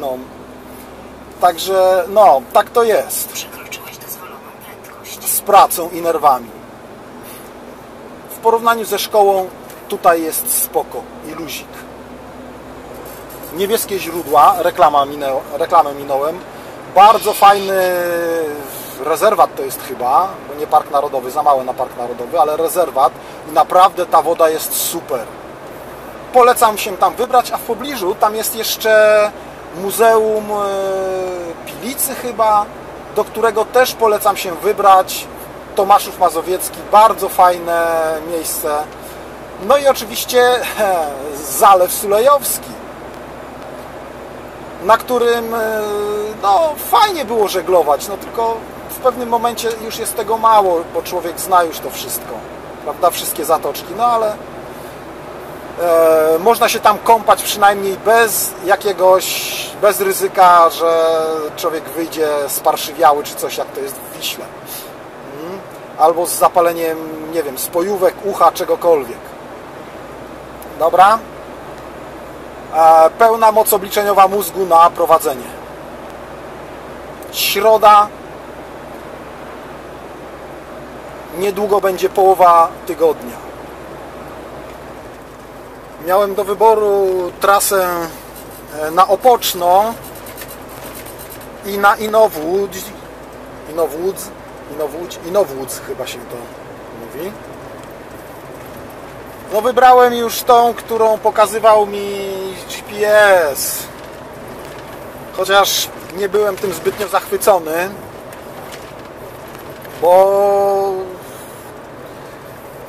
S1: No. Także, no, tak to jest.
S2: Przekroczyłeś dozwoloną prędkość.
S1: Z pracą i nerwami. W porównaniu ze szkołą tutaj jest spoko i luzik. Niebieskie źródła, reklama minęło, reklamę minąłem. Bardzo fajny rezerwat to jest chyba, bo nie park narodowy, za mały na park narodowy, ale rezerwat i naprawdę ta woda jest super. Polecam się tam wybrać, a w pobliżu tam jest jeszcze Muzeum e, Pilicy chyba, do którego też polecam się wybrać. Tomaszów Mazowiecki, bardzo fajne miejsce. No i oczywiście Zalew Sulejowski, na którym e, no, fajnie było żeglować, no tylko w pewnym momencie już jest tego mało, bo człowiek zna już to wszystko, prawda, wszystkie zatoczki, no ale e, można się tam kąpać przynajmniej bez jakiegoś, bez ryzyka, że człowiek wyjdzie sparszywiały czy coś, jak to jest w Wiśle. Mm. Albo z zapaleniem, nie wiem, spojówek, ucha, czegokolwiek. Dobra? E, pełna moc obliczeniowa mózgu na prowadzenie. Środa. Niedługo będzie połowa tygodnia. Miałem do wyboru trasę e, na Opoczno i na Inowłódź. Inowłódz, Inowłódź, Inowłódz chyba się to mówi. No wybrałem już tą, którą pokazywał mi GPS. Chociaż nie byłem tym zbytnio zachwycony, bo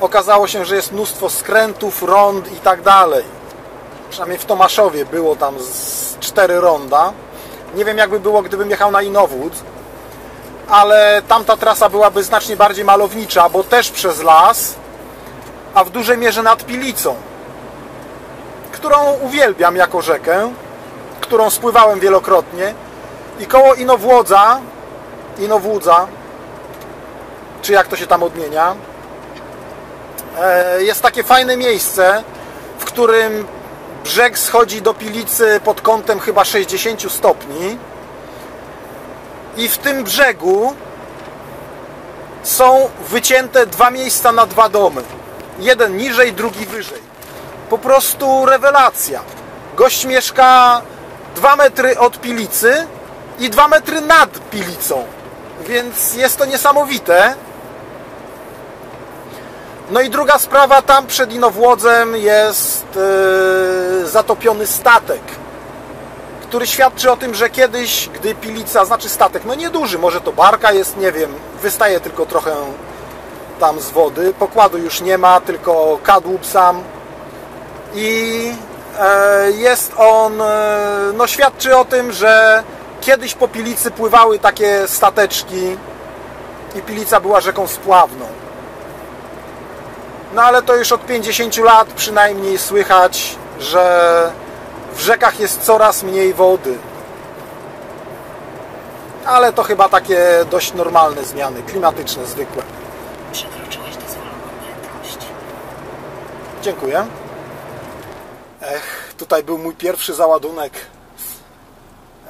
S1: okazało się, że jest mnóstwo skrętów, rond i tak dalej. Przynajmniej w Tomaszowie było tam z cztery ronda. Nie wiem jakby było, gdybym jechał na Inowłódz, ale tamta trasa byłaby znacznie bardziej malownicza, bo też przez las, a w dużej mierze nad Pilicą, którą uwielbiam jako rzekę, którą spływałem wielokrotnie i koło Inowłodza, Inowłódza, czy jak to się tam odmienia, e, jest takie fajne miejsce, w którym brzeg schodzi do Pilicy pod kątem chyba 60 stopni i w tym brzegu są wycięte dwa miejsca na dwa domy. Jeden niżej, drugi wyżej. Po prostu rewelacja. Gość mieszka 2 metry od Pilicy i 2 metry nad Pilicą. Więc jest to niesamowite. No i druga sprawa, tam przed Inowłodzem jest yy, zatopiony statek, który świadczy o tym, że kiedyś, gdy Pilica, znaczy statek, no nieduży, może to barka jest, nie wiem, wystaje tylko trochę tam z wody, pokładu już nie ma, tylko kadłub sam i E, Jest on, e, no świadczy o tym, że kiedyś po Pilicy pływały takie stateczki i Pilica była rzeką spławną. No ale to już od 50 lat przynajmniej słychać, że w rzekach jest coraz mniej wody. Ale to chyba takie dość normalne zmiany, klimatyczne, zwykłe.
S2: Przekroczyłeś dozwoloną prędkość.
S1: Dziękuję. Ech, tutaj był mój pierwszy załadunek.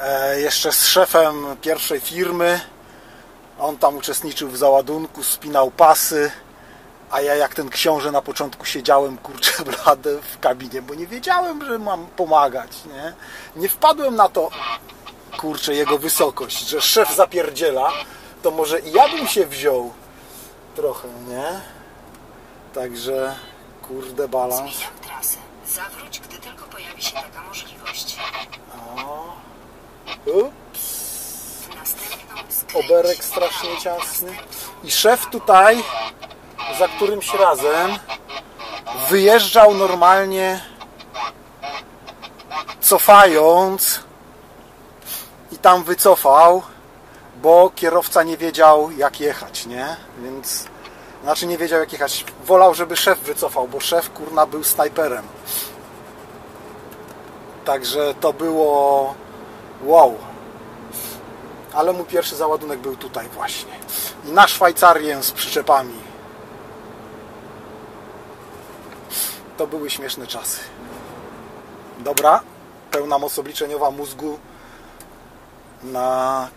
S1: E, jeszcze z szefem pierwszej firmy. On tam uczestniczył w załadunku, spinał pasy. A ja jak ten książę na początku siedziałem, kurczę blady w kabinie, bo nie wiedziałem, że mam pomagać, nie? Nie wpadłem na to, kurczę, jego wysokość, że szef zapierdziela, to może i ja bym się wziął trochę, nie? Także, kurde, balans.
S2: Zmieniam trasę. Zawróć, gdy tylko pojawi się taka możliwość.
S1: O. Ups, oberek strasznie ciasny. I szef tutaj za którymś razem wyjeżdżał normalnie cofając i tam wycofał, bo kierowca nie wiedział jak jechać, nie? Więc znaczy nie wiedział jak jechać. Wolał, żeby szef wycofał, bo szef kurna był snajperem. Także to było wow. Ale mój pierwszy załadunek był tutaj właśnie. I na Szwajcarię z przyczepami. To były śmieszne czasy. Dobra, pełna moc obliczeniowa mózgu na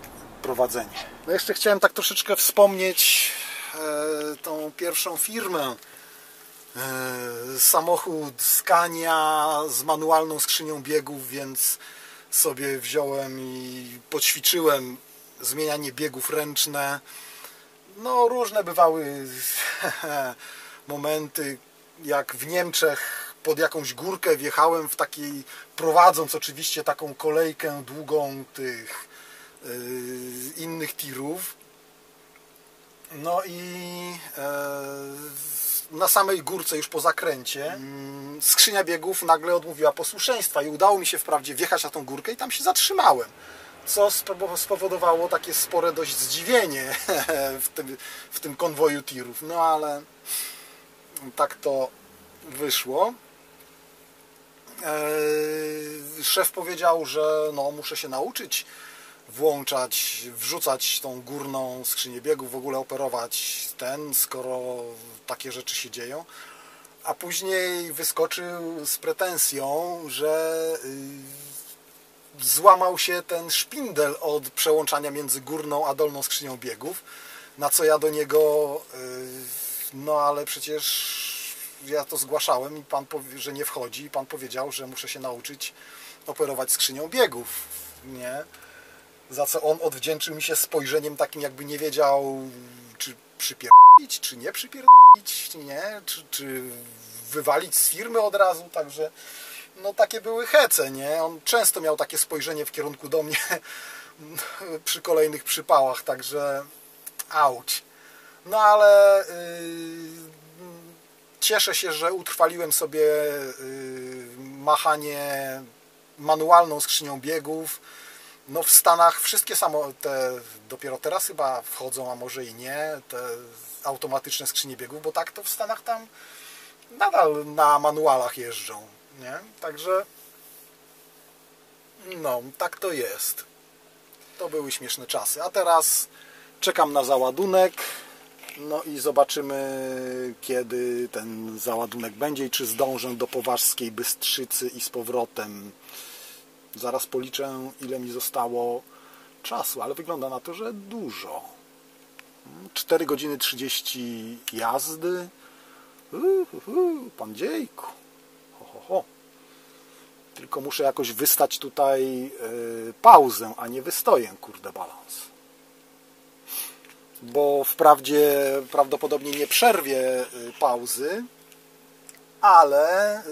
S1: prowadzenie. No jeszcze chciałem tak troszeczkę wspomnieć e, tą pierwszą firmę. E, samochód Scania z manualną skrzynią biegów, więc sobie wziąłem i poćwiczyłem zmienianie biegów ręczne. No różne bywały momenty, jak w Niemczech pod jakąś górkę wjechałem w takiej, prowadząc oczywiście taką kolejkę długą tych innych tirów. No i e, na samej górce, już po zakręcie, mm, skrzynia biegów nagle odmówiła posłuszeństwa i udało mi się wprawdzie wjechać na tą górkę i tam się zatrzymałem. Co spo- spowodowało takie spore dość zdziwienie w tym, w tym konwoju tirów. No ale tak to wyszło. Eee, Szef powiedział, że no, muszę się nauczyć włączać, wrzucać tą górną skrzynię biegów, w ogóle operować ten, skoro takie rzeczy się dzieją. A później wyskoczył z pretensją, że y, złamał się ten szpindel od przełączania między górną a dolną skrzynią biegów. Na co ja do niego, y, no ale przecież ja to zgłaszałem i pan powie, że nie wchodzi i pan powiedział, że muszę się nauczyć operować skrzynią biegów, nie? Za co on odwdzięczył mi się spojrzeniem takim, jakby nie wiedział, czy przypierdolić, czy nie przypierdolić, nie? Czy, czy wywalić z firmy od razu, także no takie były hece, nie? On często miał takie spojrzenie w kierunku do mnie przy kolejnych przypałach, także auć. No ale yy, cieszę się, że utrwaliłem sobie yy, machanie manualną skrzynią biegów. No w Stanach wszystkie samo te dopiero teraz chyba wchodzą, a może i nie, te automatyczne skrzynie biegów, bo tak to w Stanach tam nadal na manualach jeżdżą, nie? Także no, tak to jest. To były śmieszne czasy. A teraz czekam na załadunek. No i zobaczymy, kiedy ten załadunek będzie i czy zdążę do Poważskiej Bystrzycy i z powrotem. Zaraz policzę, ile mi zostało czasu, ale wygląda na to, że dużo. 4 godziny 30 jazdy. Uhuhu, pan dziejku. Ho, ho, ho. Tylko muszę jakoś wystać tutaj y, pauzę, a nie wystoję, kurde, balans. Bo wprawdzie prawdopodobnie nie przerwie y, pauzy, ale y,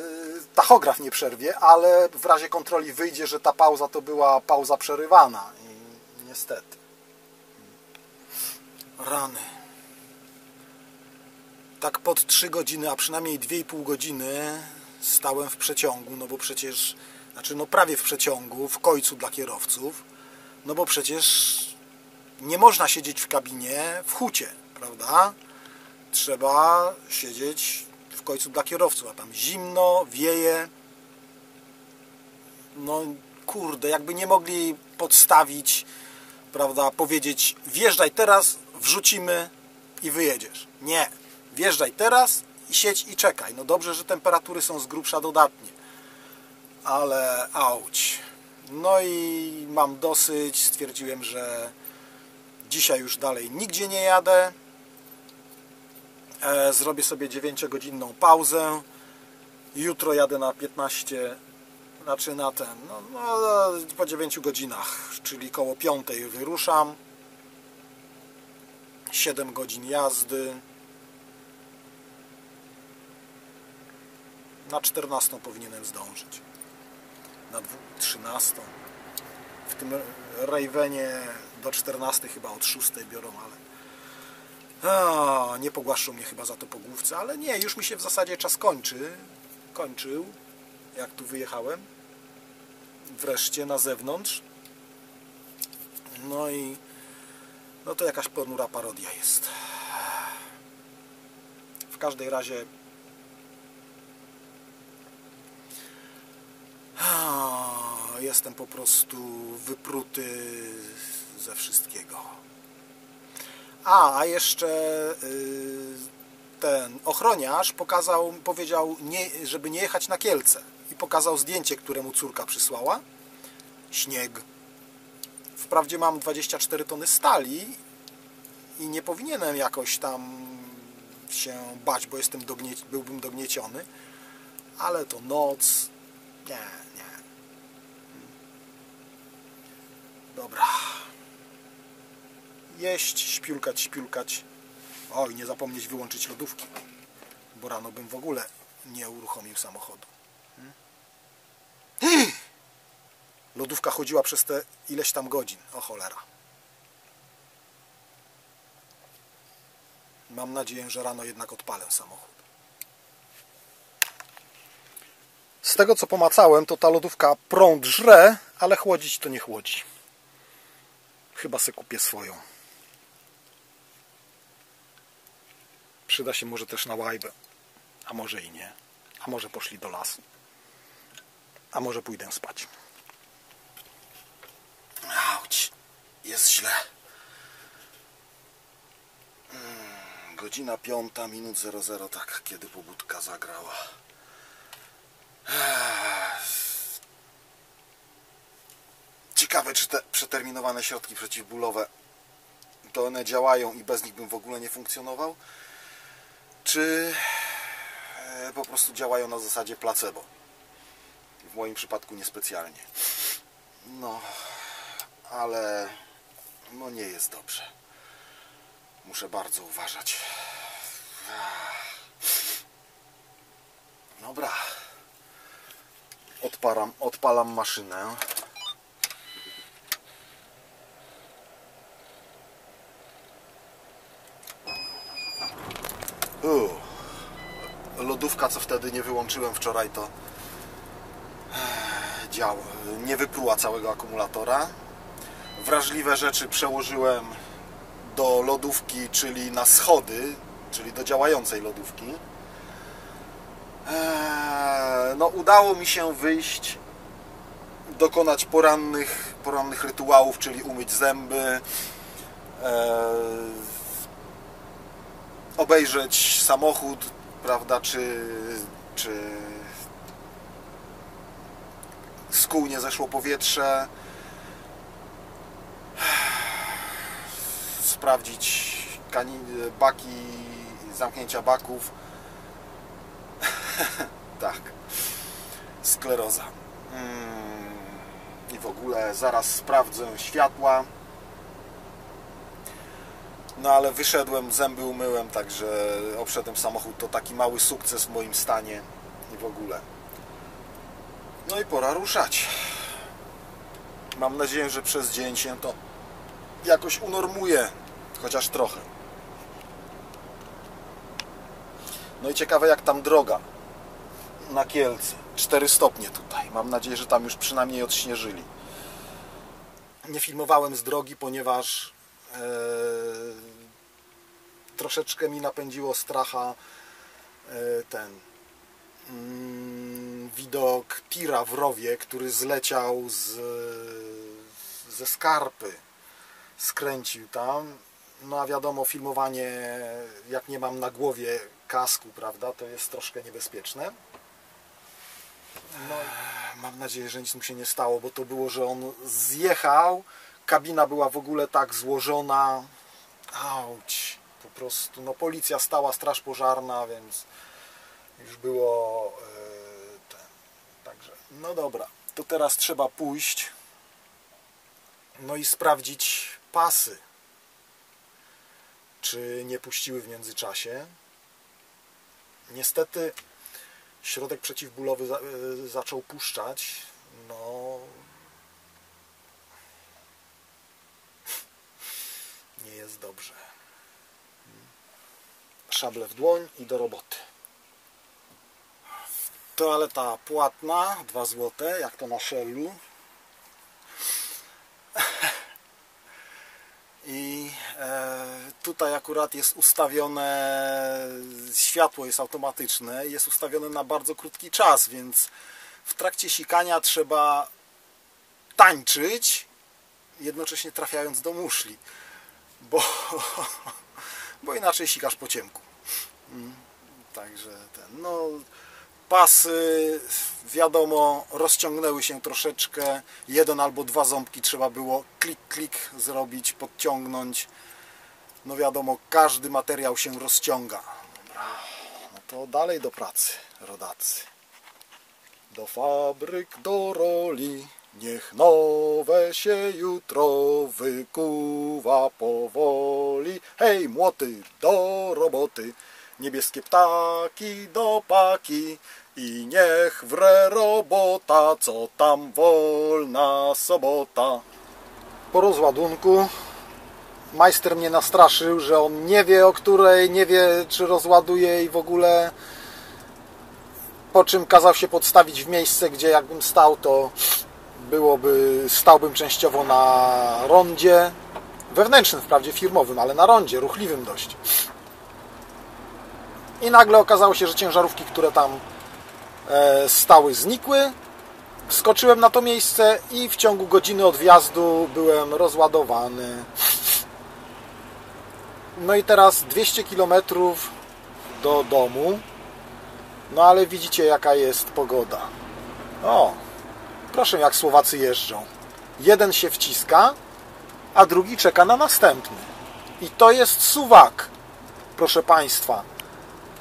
S1: tachograf nie przerwie, ale w razie kontroli wyjdzie, że ta pauza to była pauza przerywana i niestety. Rany. Tak pod 3 godziny, a przynajmniej 2,5 godziny stałem w przeciągu, no bo przecież, znaczy no prawie w przeciągu, w końcu dla kierowców, no bo przecież nie można siedzieć w kabinie w hucie, prawda? Trzeba siedzieć w końcu dla kierowców, a tam zimno, wieje. No kurde, jakby nie mogli podstawić, prawda, powiedzieć wjeżdżaj teraz, wrzucimy i wyjedziesz. Nie, wjeżdżaj teraz i siedź i czekaj. No dobrze, że temperatury są z grubsza dodatnie, ale auć. No i mam dosyć, stwierdziłem, że dzisiaj już dalej nigdzie nie jadę. E, Zrobię sobie 9-godzinną pauzę. Jutro jadę na 15, znaczy na ten, no, no po 9 godzinach, czyli koło 5 wyruszam. 7 godzin jazdy. Na 14 powinienem zdążyć. Na dwu- 13. W tym Ravenie do 14 chyba od 6 biorą, ale a, nie pogłaszczą mnie chyba za to po główce, ale nie, już mi się w zasadzie czas kończy. Kończył, jak tu wyjechałem. Wreszcie na zewnątrz. No i no to jakaś ponura parodia jest. W każdej razie jestem po prostu wypruty ze wszystkiego. A, a jeszcze y, ten ochroniarz pokazał, powiedział, nie, żeby nie jechać na Kielce i pokazał zdjęcie, które mu córka przysłała. Śnieg. Wprawdzie mam 24 tony stali i nie powinienem jakoś tam się bać, bo jestem dognie, byłbym dognieciony, ale to noc. Nie, nie. Dobra jeść, śpiulkać, śpiulkać. Oj, nie zapomnieć wyłączyć lodówki, bo rano bym w ogóle nie uruchomił samochodu. Hmm? Lodówka chodziła przez te ileś tam godzin. O cholera. Mam nadzieję, że rano jednak odpalę samochód. Z tego co pomacałem, to ta lodówka prąd żre, ale chłodzić to nie chłodzi. Chyba se kupię swoją. Przyda się może też na łajbę. A może i nie. A może poszli do lasu. A może pójdę spać. Auć. Jest źle. Mm, Godzina piąta, minut 00, tak, kiedy pobudka zagrała. Ciekawe, czy te przeterminowane środki przeciwbólowe to one działają i bez nich bym w ogóle nie funkcjonował? Czy e, po prostu działają na zasadzie placebo? W moim przypadku niespecjalnie. No, ale no nie jest dobrze. Muszę bardzo uważać. Dobra. Odparam, odpalam maszynę. U. Lodówka, co wtedy nie wyłączyłem wczoraj, to działa. Nie wypruła całego akumulatora. Wrażliwe rzeczy przełożyłem do lodówki, czyli na schody, czyli do działającej lodówki. No, udało mi się wyjść, dokonać porannych, porannych rytuałów, czyli umyć zęby, obejrzeć samochód, prawda, czy, czy z kół nie zeszło powietrze, sprawdzić baki, zamknięcia baków. tak, skleroza. Mm, I w ogóle zaraz sprawdzę światła. No ale wyszedłem, zęby umyłem, także obszedłem samochód. To taki mały sukces w moim stanie i w ogóle. No i pora ruszać. Mam nadzieję, że przez dzień się to jakoś unormuje, chociaż trochę. No i ciekawe jak tam droga. na Kielce. 4 stopnie tutaj. Mam nadzieję, że tam już przynajmniej odśnieżyli. Nie filmowałem z drogi, ponieważ e, troszeczkę mi napędziło stracha e, ten mm, widok tira w rowie, który zleciał z, ze skarpy. Skręcił tam. No a wiadomo, filmowanie jak nie mam na głowie kasku, prawda, to jest troszkę niebezpieczne. No, mam nadzieję, że nic mu się nie stało, bo to było, że on zjechał, kabina była w ogóle tak złożona. Auć, po prostu, no policja stała, straż pożarna, więc już było yy, ten, także, no dobra, to teraz trzeba pójść no i sprawdzić pasy, czy nie puściły w międzyczasie. Niestety środek przeciwbólowy za, y, zaczął puszczać. No. Nie jest dobrze. Szable w dłoń i do roboty. Toaleta płatna, 2 złote, jak to na Shellu. I e, tutaj akurat jest ustawione, światło jest automatyczne, jest ustawione na bardzo krótki czas, więc w trakcie sikania trzeba tańczyć, jednocześnie trafiając do muszli, bo, bo inaczej sikasz po ciemku. Mm, Także ten, no pasy wiadomo rozciągnęły się troszeczkę. Jeden albo dwa ząbki trzeba było klik klik zrobić, podciągnąć. No wiadomo każdy materiał się rozciąga. No to dalej do pracy rodacy. Do fabryk, do roli niech nowe się jutro wykuwa powoli. Hej młoty do roboty. Niebieskie ptaki do paki. I niech wre robota, co tam wolna sobota. Po rozładunku majster mnie nastraszył, że on nie wie o której, nie wie czy rozładuje i w ogóle. Po czym kazał się podstawić w miejsce, gdzie jakbym stał, to byłoby, stałbym częściowo na rondzie, wewnętrznym wprawdzie firmowym, ale na rondzie, ruchliwym dość. I nagle okazało się, że ciężarówki, które tam e, stały, znikły. Skoczyłem na to miejsce i w ciągu godziny odjazdu byłem rozładowany. No i teraz 200 km do domu. No ale widzicie jaka jest pogoda. O, proszę jak Słowacy jeżdżą. Jeden się wciska, a drugi czeka na następny. I to jest suwak, proszę Państwa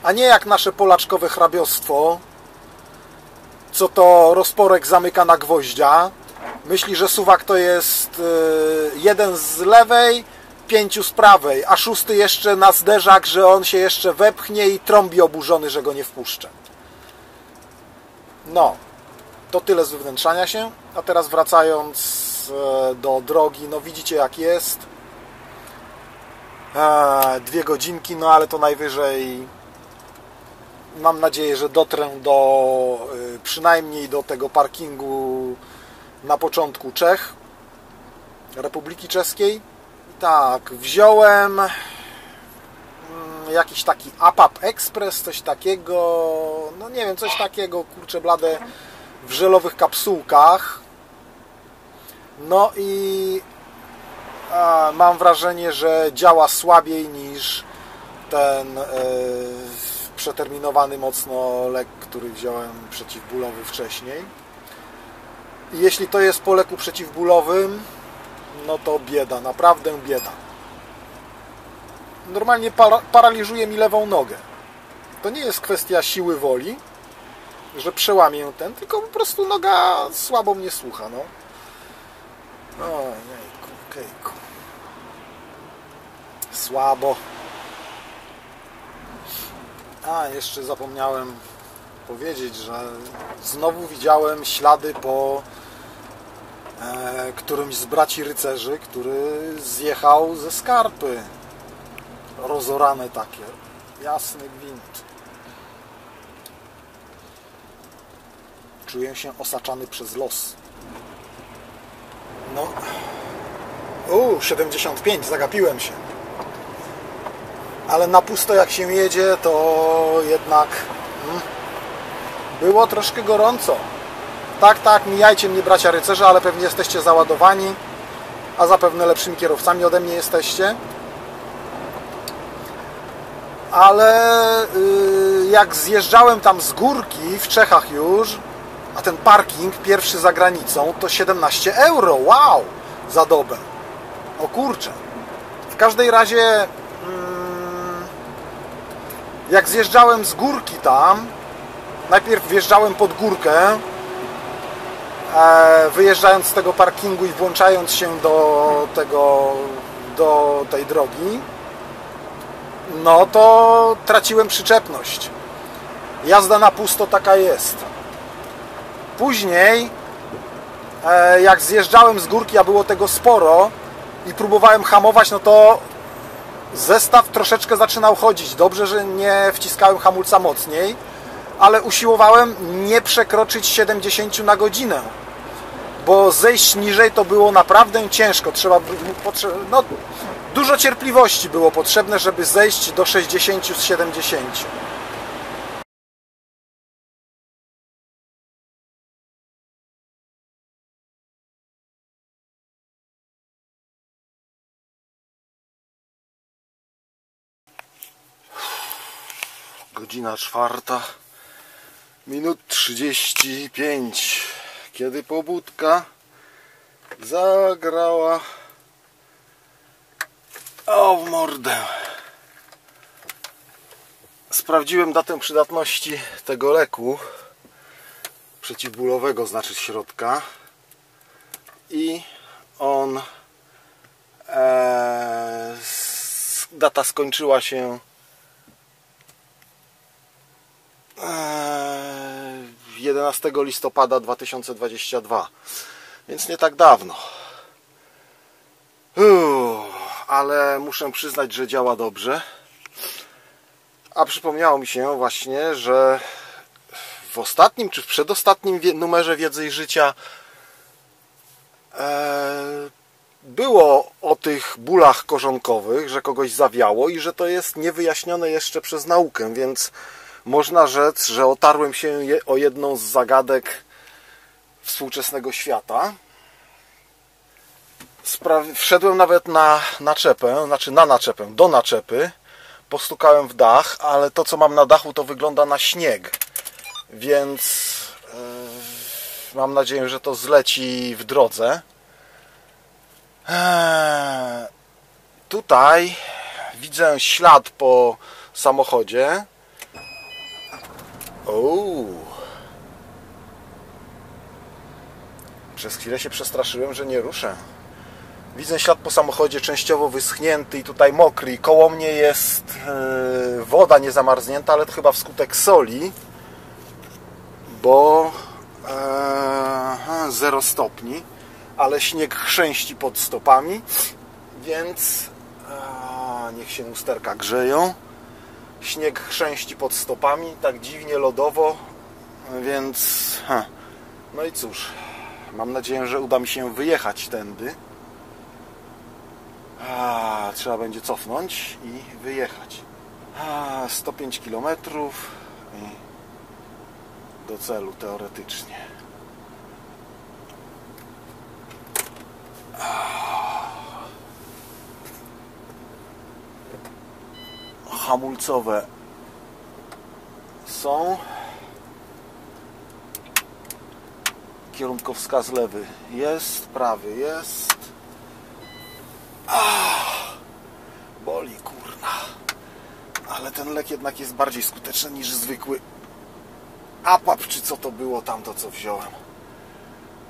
S1: a nie jak nasze polaczkowe hrabiostwo, co to rozporek zamyka na gwoździa. Myśli, że suwak to jest y, jeden z lewej, pięciu z prawej, a szósty jeszcze na zderzak, że on się jeszcze wepchnie i trąbi oburzony, że go nie wpuszczę. No, to tyle z wywnętrzania się. A teraz wracając e, do drogi, no widzicie jak jest. E, dwie godzinki, no ale to najwyżej mam nadzieję, że dotrę do y, przynajmniej do tego parkingu na początku Czech, Republiki Czeskiej. Tak, wziąłem mm, jakiś taki APAP Express, coś takiego, no nie wiem, coś takiego, kurczę blade, w żelowych kapsułkach. No i a, mam wrażenie, że działa słabiej niż ten yy, przeterminowany mocno lek, który wziąłem przeciwbólowy wcześniej. I jeśli to jest po leku przeciwbólowym, no to bieda, naprawdę bieda. Normalnie para paraliżuje mi lewą nogę. To nie jest kwestia siły woli, że przełamię ten, tylko po prostu noga słabo mnie słucha, no. Ojejku, kejku. Słabo. A, jeszcze zapomniałem powiedzieć, że znowu widziałem ślady po e, którymś z braci rycerzy, który zjechał ze skarpy. Rozorane takie. Jasny gwint. Czuję się osaczany przez los. No. U, 75, zagapiłem się. Ale na pusto jak się jedzie, to jednak mm, było troszkę gorąco. Tak, tak, mijajcie mnie bracia rycerze, ale pewnie jesteście załadowani, a zapewne lepszymi kierowcami ode mnie jesteście. Ale y, jak zjeżdżałem tam z górki w Czechach już, a ten parking pierwszy za granicą to 17 euro, wow, za dobę. O kurczę. W każdej razie mm, jak zjeżdżałem z górki tam, najpierw wjeżdżałem pod górkę, e, wyjeżdżając z tego parkingu i włączając się do tego, do tej drogi, no to traciłem przyczepność. Jazda na pusto taka jest. Później, e, jak zjeżdżałem z górki, a było tego sporo i próbowałem hamować, no to zestaw troszeczkę zaczynał chodzić. Dobrze, że nie wciskałem hamulca mocniej, ale usiłowałem nie przekroczyć 70 na godzinę. Bo zejść niżej to było naprawdę ciężko. Trzeba, no, dużo cierpliwości było potrzebne, żeby zejść do 60 z 70. Godzina czwarta, minut 35, kiedy pobudka zagrała o w mordę. Sprawdziłem datę przydatności tego leku przeciwbólowego, znaczy środka i on e, data skończyła się 11 listopada 2022 więc nie tak dawno. Ale muszę przyznać, że działa dobrze. A przypomniało mi się właśnie, że w ostatnim czy w przedostatnim numerze Wiedzy i Życia e, było o tych bólach korzonkowych, że kogoś zawiało i że to jest niewyjaśnione jeszcze przez naukę, więc można rzec, że otarłem się o jedną z zagadek współczesnego świata. Wszedłem nawet na naczepę, znaczy na naczepę, do naczepy. Postukałem w dach, ale to co mam na dachu to wygląda na śnieg. Więc yy, mam nadzieję, że to zleci w drodze. Eee, tutaj widzę ślad po samochodzie Uuu. Przez chwilę się przestraszyłem, że nie ruszę. Widzę ślad po samochodzie częściowo wyschnięty i tutaj mokry. Koło mnie jest yy, woda niezamarznięta, ale to chyba wskutek soli, bo yy, 0 stopni, ale śnieg chrzęści pod stopami, więc yy, niech się usterka grzeją. Śnieg chrzęści pod stopami, tak dziwnie lodowo, więc... Ha. No i cóż, mam nadzieję, że uda mi się wyjechać tędy. A, trzeba będzie cofnąć i wyjechać. A, 105 km do celu teoretycznie. Hamulcowe są. Kierunkowskaz lewy. Jest, prawy jest. Ach, boli kurna. Ale ten lek jednak jest bardziej skuteczny niż zwykły apap czy co to było tamto co wziąłem.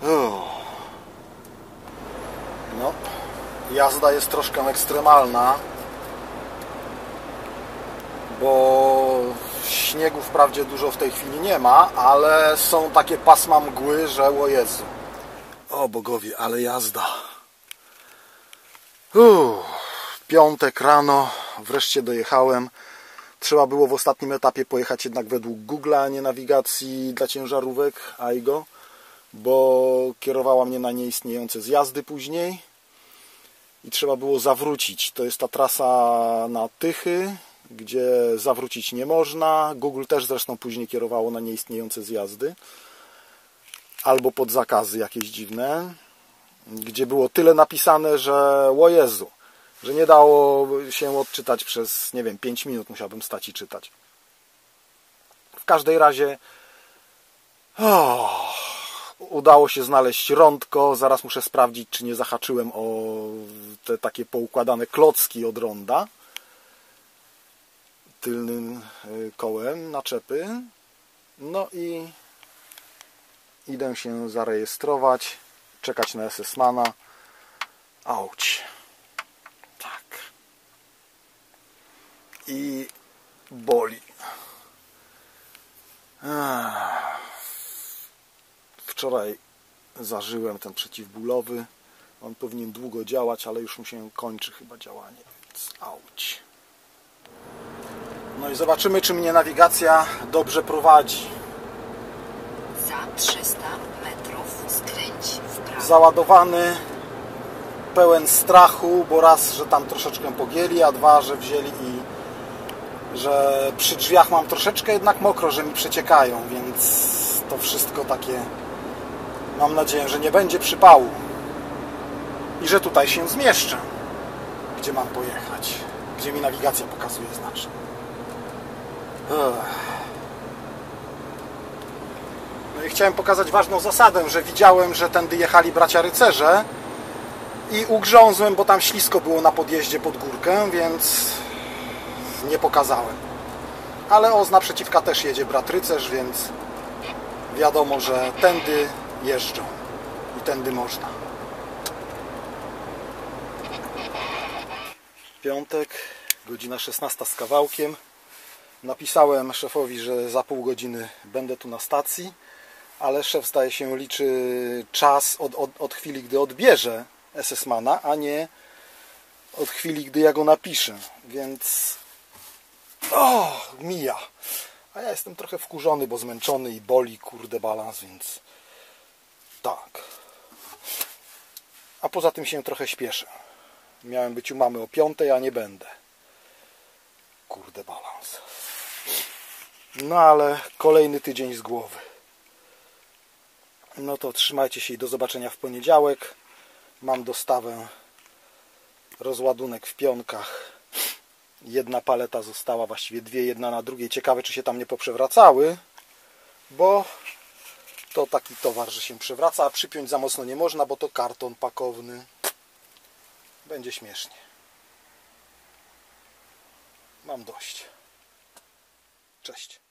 S1: Uff. no jazda jest troszkę ekstremalna bo śniegu wprawdzie dużo w tej chwili nie ma, ale są takie pasma mgły, że o Jezu. O bogowie, ale jazda. Uff, piątek rano, wreszcie dojechałem. Trzeba było w ostatnim etapie pojechać jednak według Google'a, a nie nawigacji dla ciężarówek AIGO, bo kierowała mnie na nieistniejące zjazdy później i trzeba było zawrócić. To jest ta trasa na Tychy, gdzie zawrócić nie można. Google też zresztą później kierowało na nieistniejące zjazdy albo pod zakazy jakieś dziwne, gdzie było tyle napisane, że o Jezu, że nie dało się odczytać przez, nie wiem, 5 minut musiałbym stać i czytać. W każdej razie o, udało się znaleźć rądko. Zaraz muszę sprawdzić, czy nie zahaczyłem o te takie poukładane klocki od ronda tylnym y, kołem naczepy. No i idę się zarejestrować, czekać na SS-mana. Auć. Tak. I boli. Wczoraj zażyłem ten przeciwbólowy. On powinien długo działać, ale już mu się kończy chyba działanie, więc auć. No i zobaczymy, czy mnie nawigacja dobrze prowadzi.
S2: Za 300 metrów skręć w prawo.
S1: załadowany, pełen strachu, bo raz, że tam troszeczkę pogięli, a dwa, że wzięli i że przy drzwiach mam troszeczkę jednak mokro, że mi przeciekają, więc to wszystko takie mam nadzieję, że nie będzie przypału i że tutaj się zmieszczę, gdzie mam pojechać, gdzie mi nawigacja pokazuje znacznie. No i chciałem pokazać ważną zasadę, że widziałem, że tędy jechali bracia rycerze i ugrzązłem, bo tam ślisko było na podjeździe pod górkę, więc nie pokazałem. Ale o, z naprzeciwka też jedzie brat rycerz, więc wiadomo, że tędy jeżdżą i tędy można. Piątek, godzina 16 z kawałkiem. Napisałem szefowi, że za pół godziny będę tu na stacji, ale szef zdaje się liczy czas od, od, od chwili, gdy odbierze SS-mana, a nie od chwili, gdy ja go napiszę. Więc o, mija. A ja jestem trochę wkurzony, bo zmęczony i boli, kurde, balans, więc tak. A poza tym się trochę śpieszę. Miałem być u mamy o piątej, a nie będę. Kurde, balans. No ale kolejny tydzień z głowy. No to trzymajcie się i do zobaczenia w poniedziałek. Mam dostawę rozładunek w pionkach. Jedna paleta została, właściwie dwie, jedna na drugiej. Ciekawe, czy się tam nie poprzewracały, bo to taki towar, że się przewraca, a przypiąć za mocno nie można, bo to karton pakowny. Będzie śmiesznie. Mam dość. Cześć.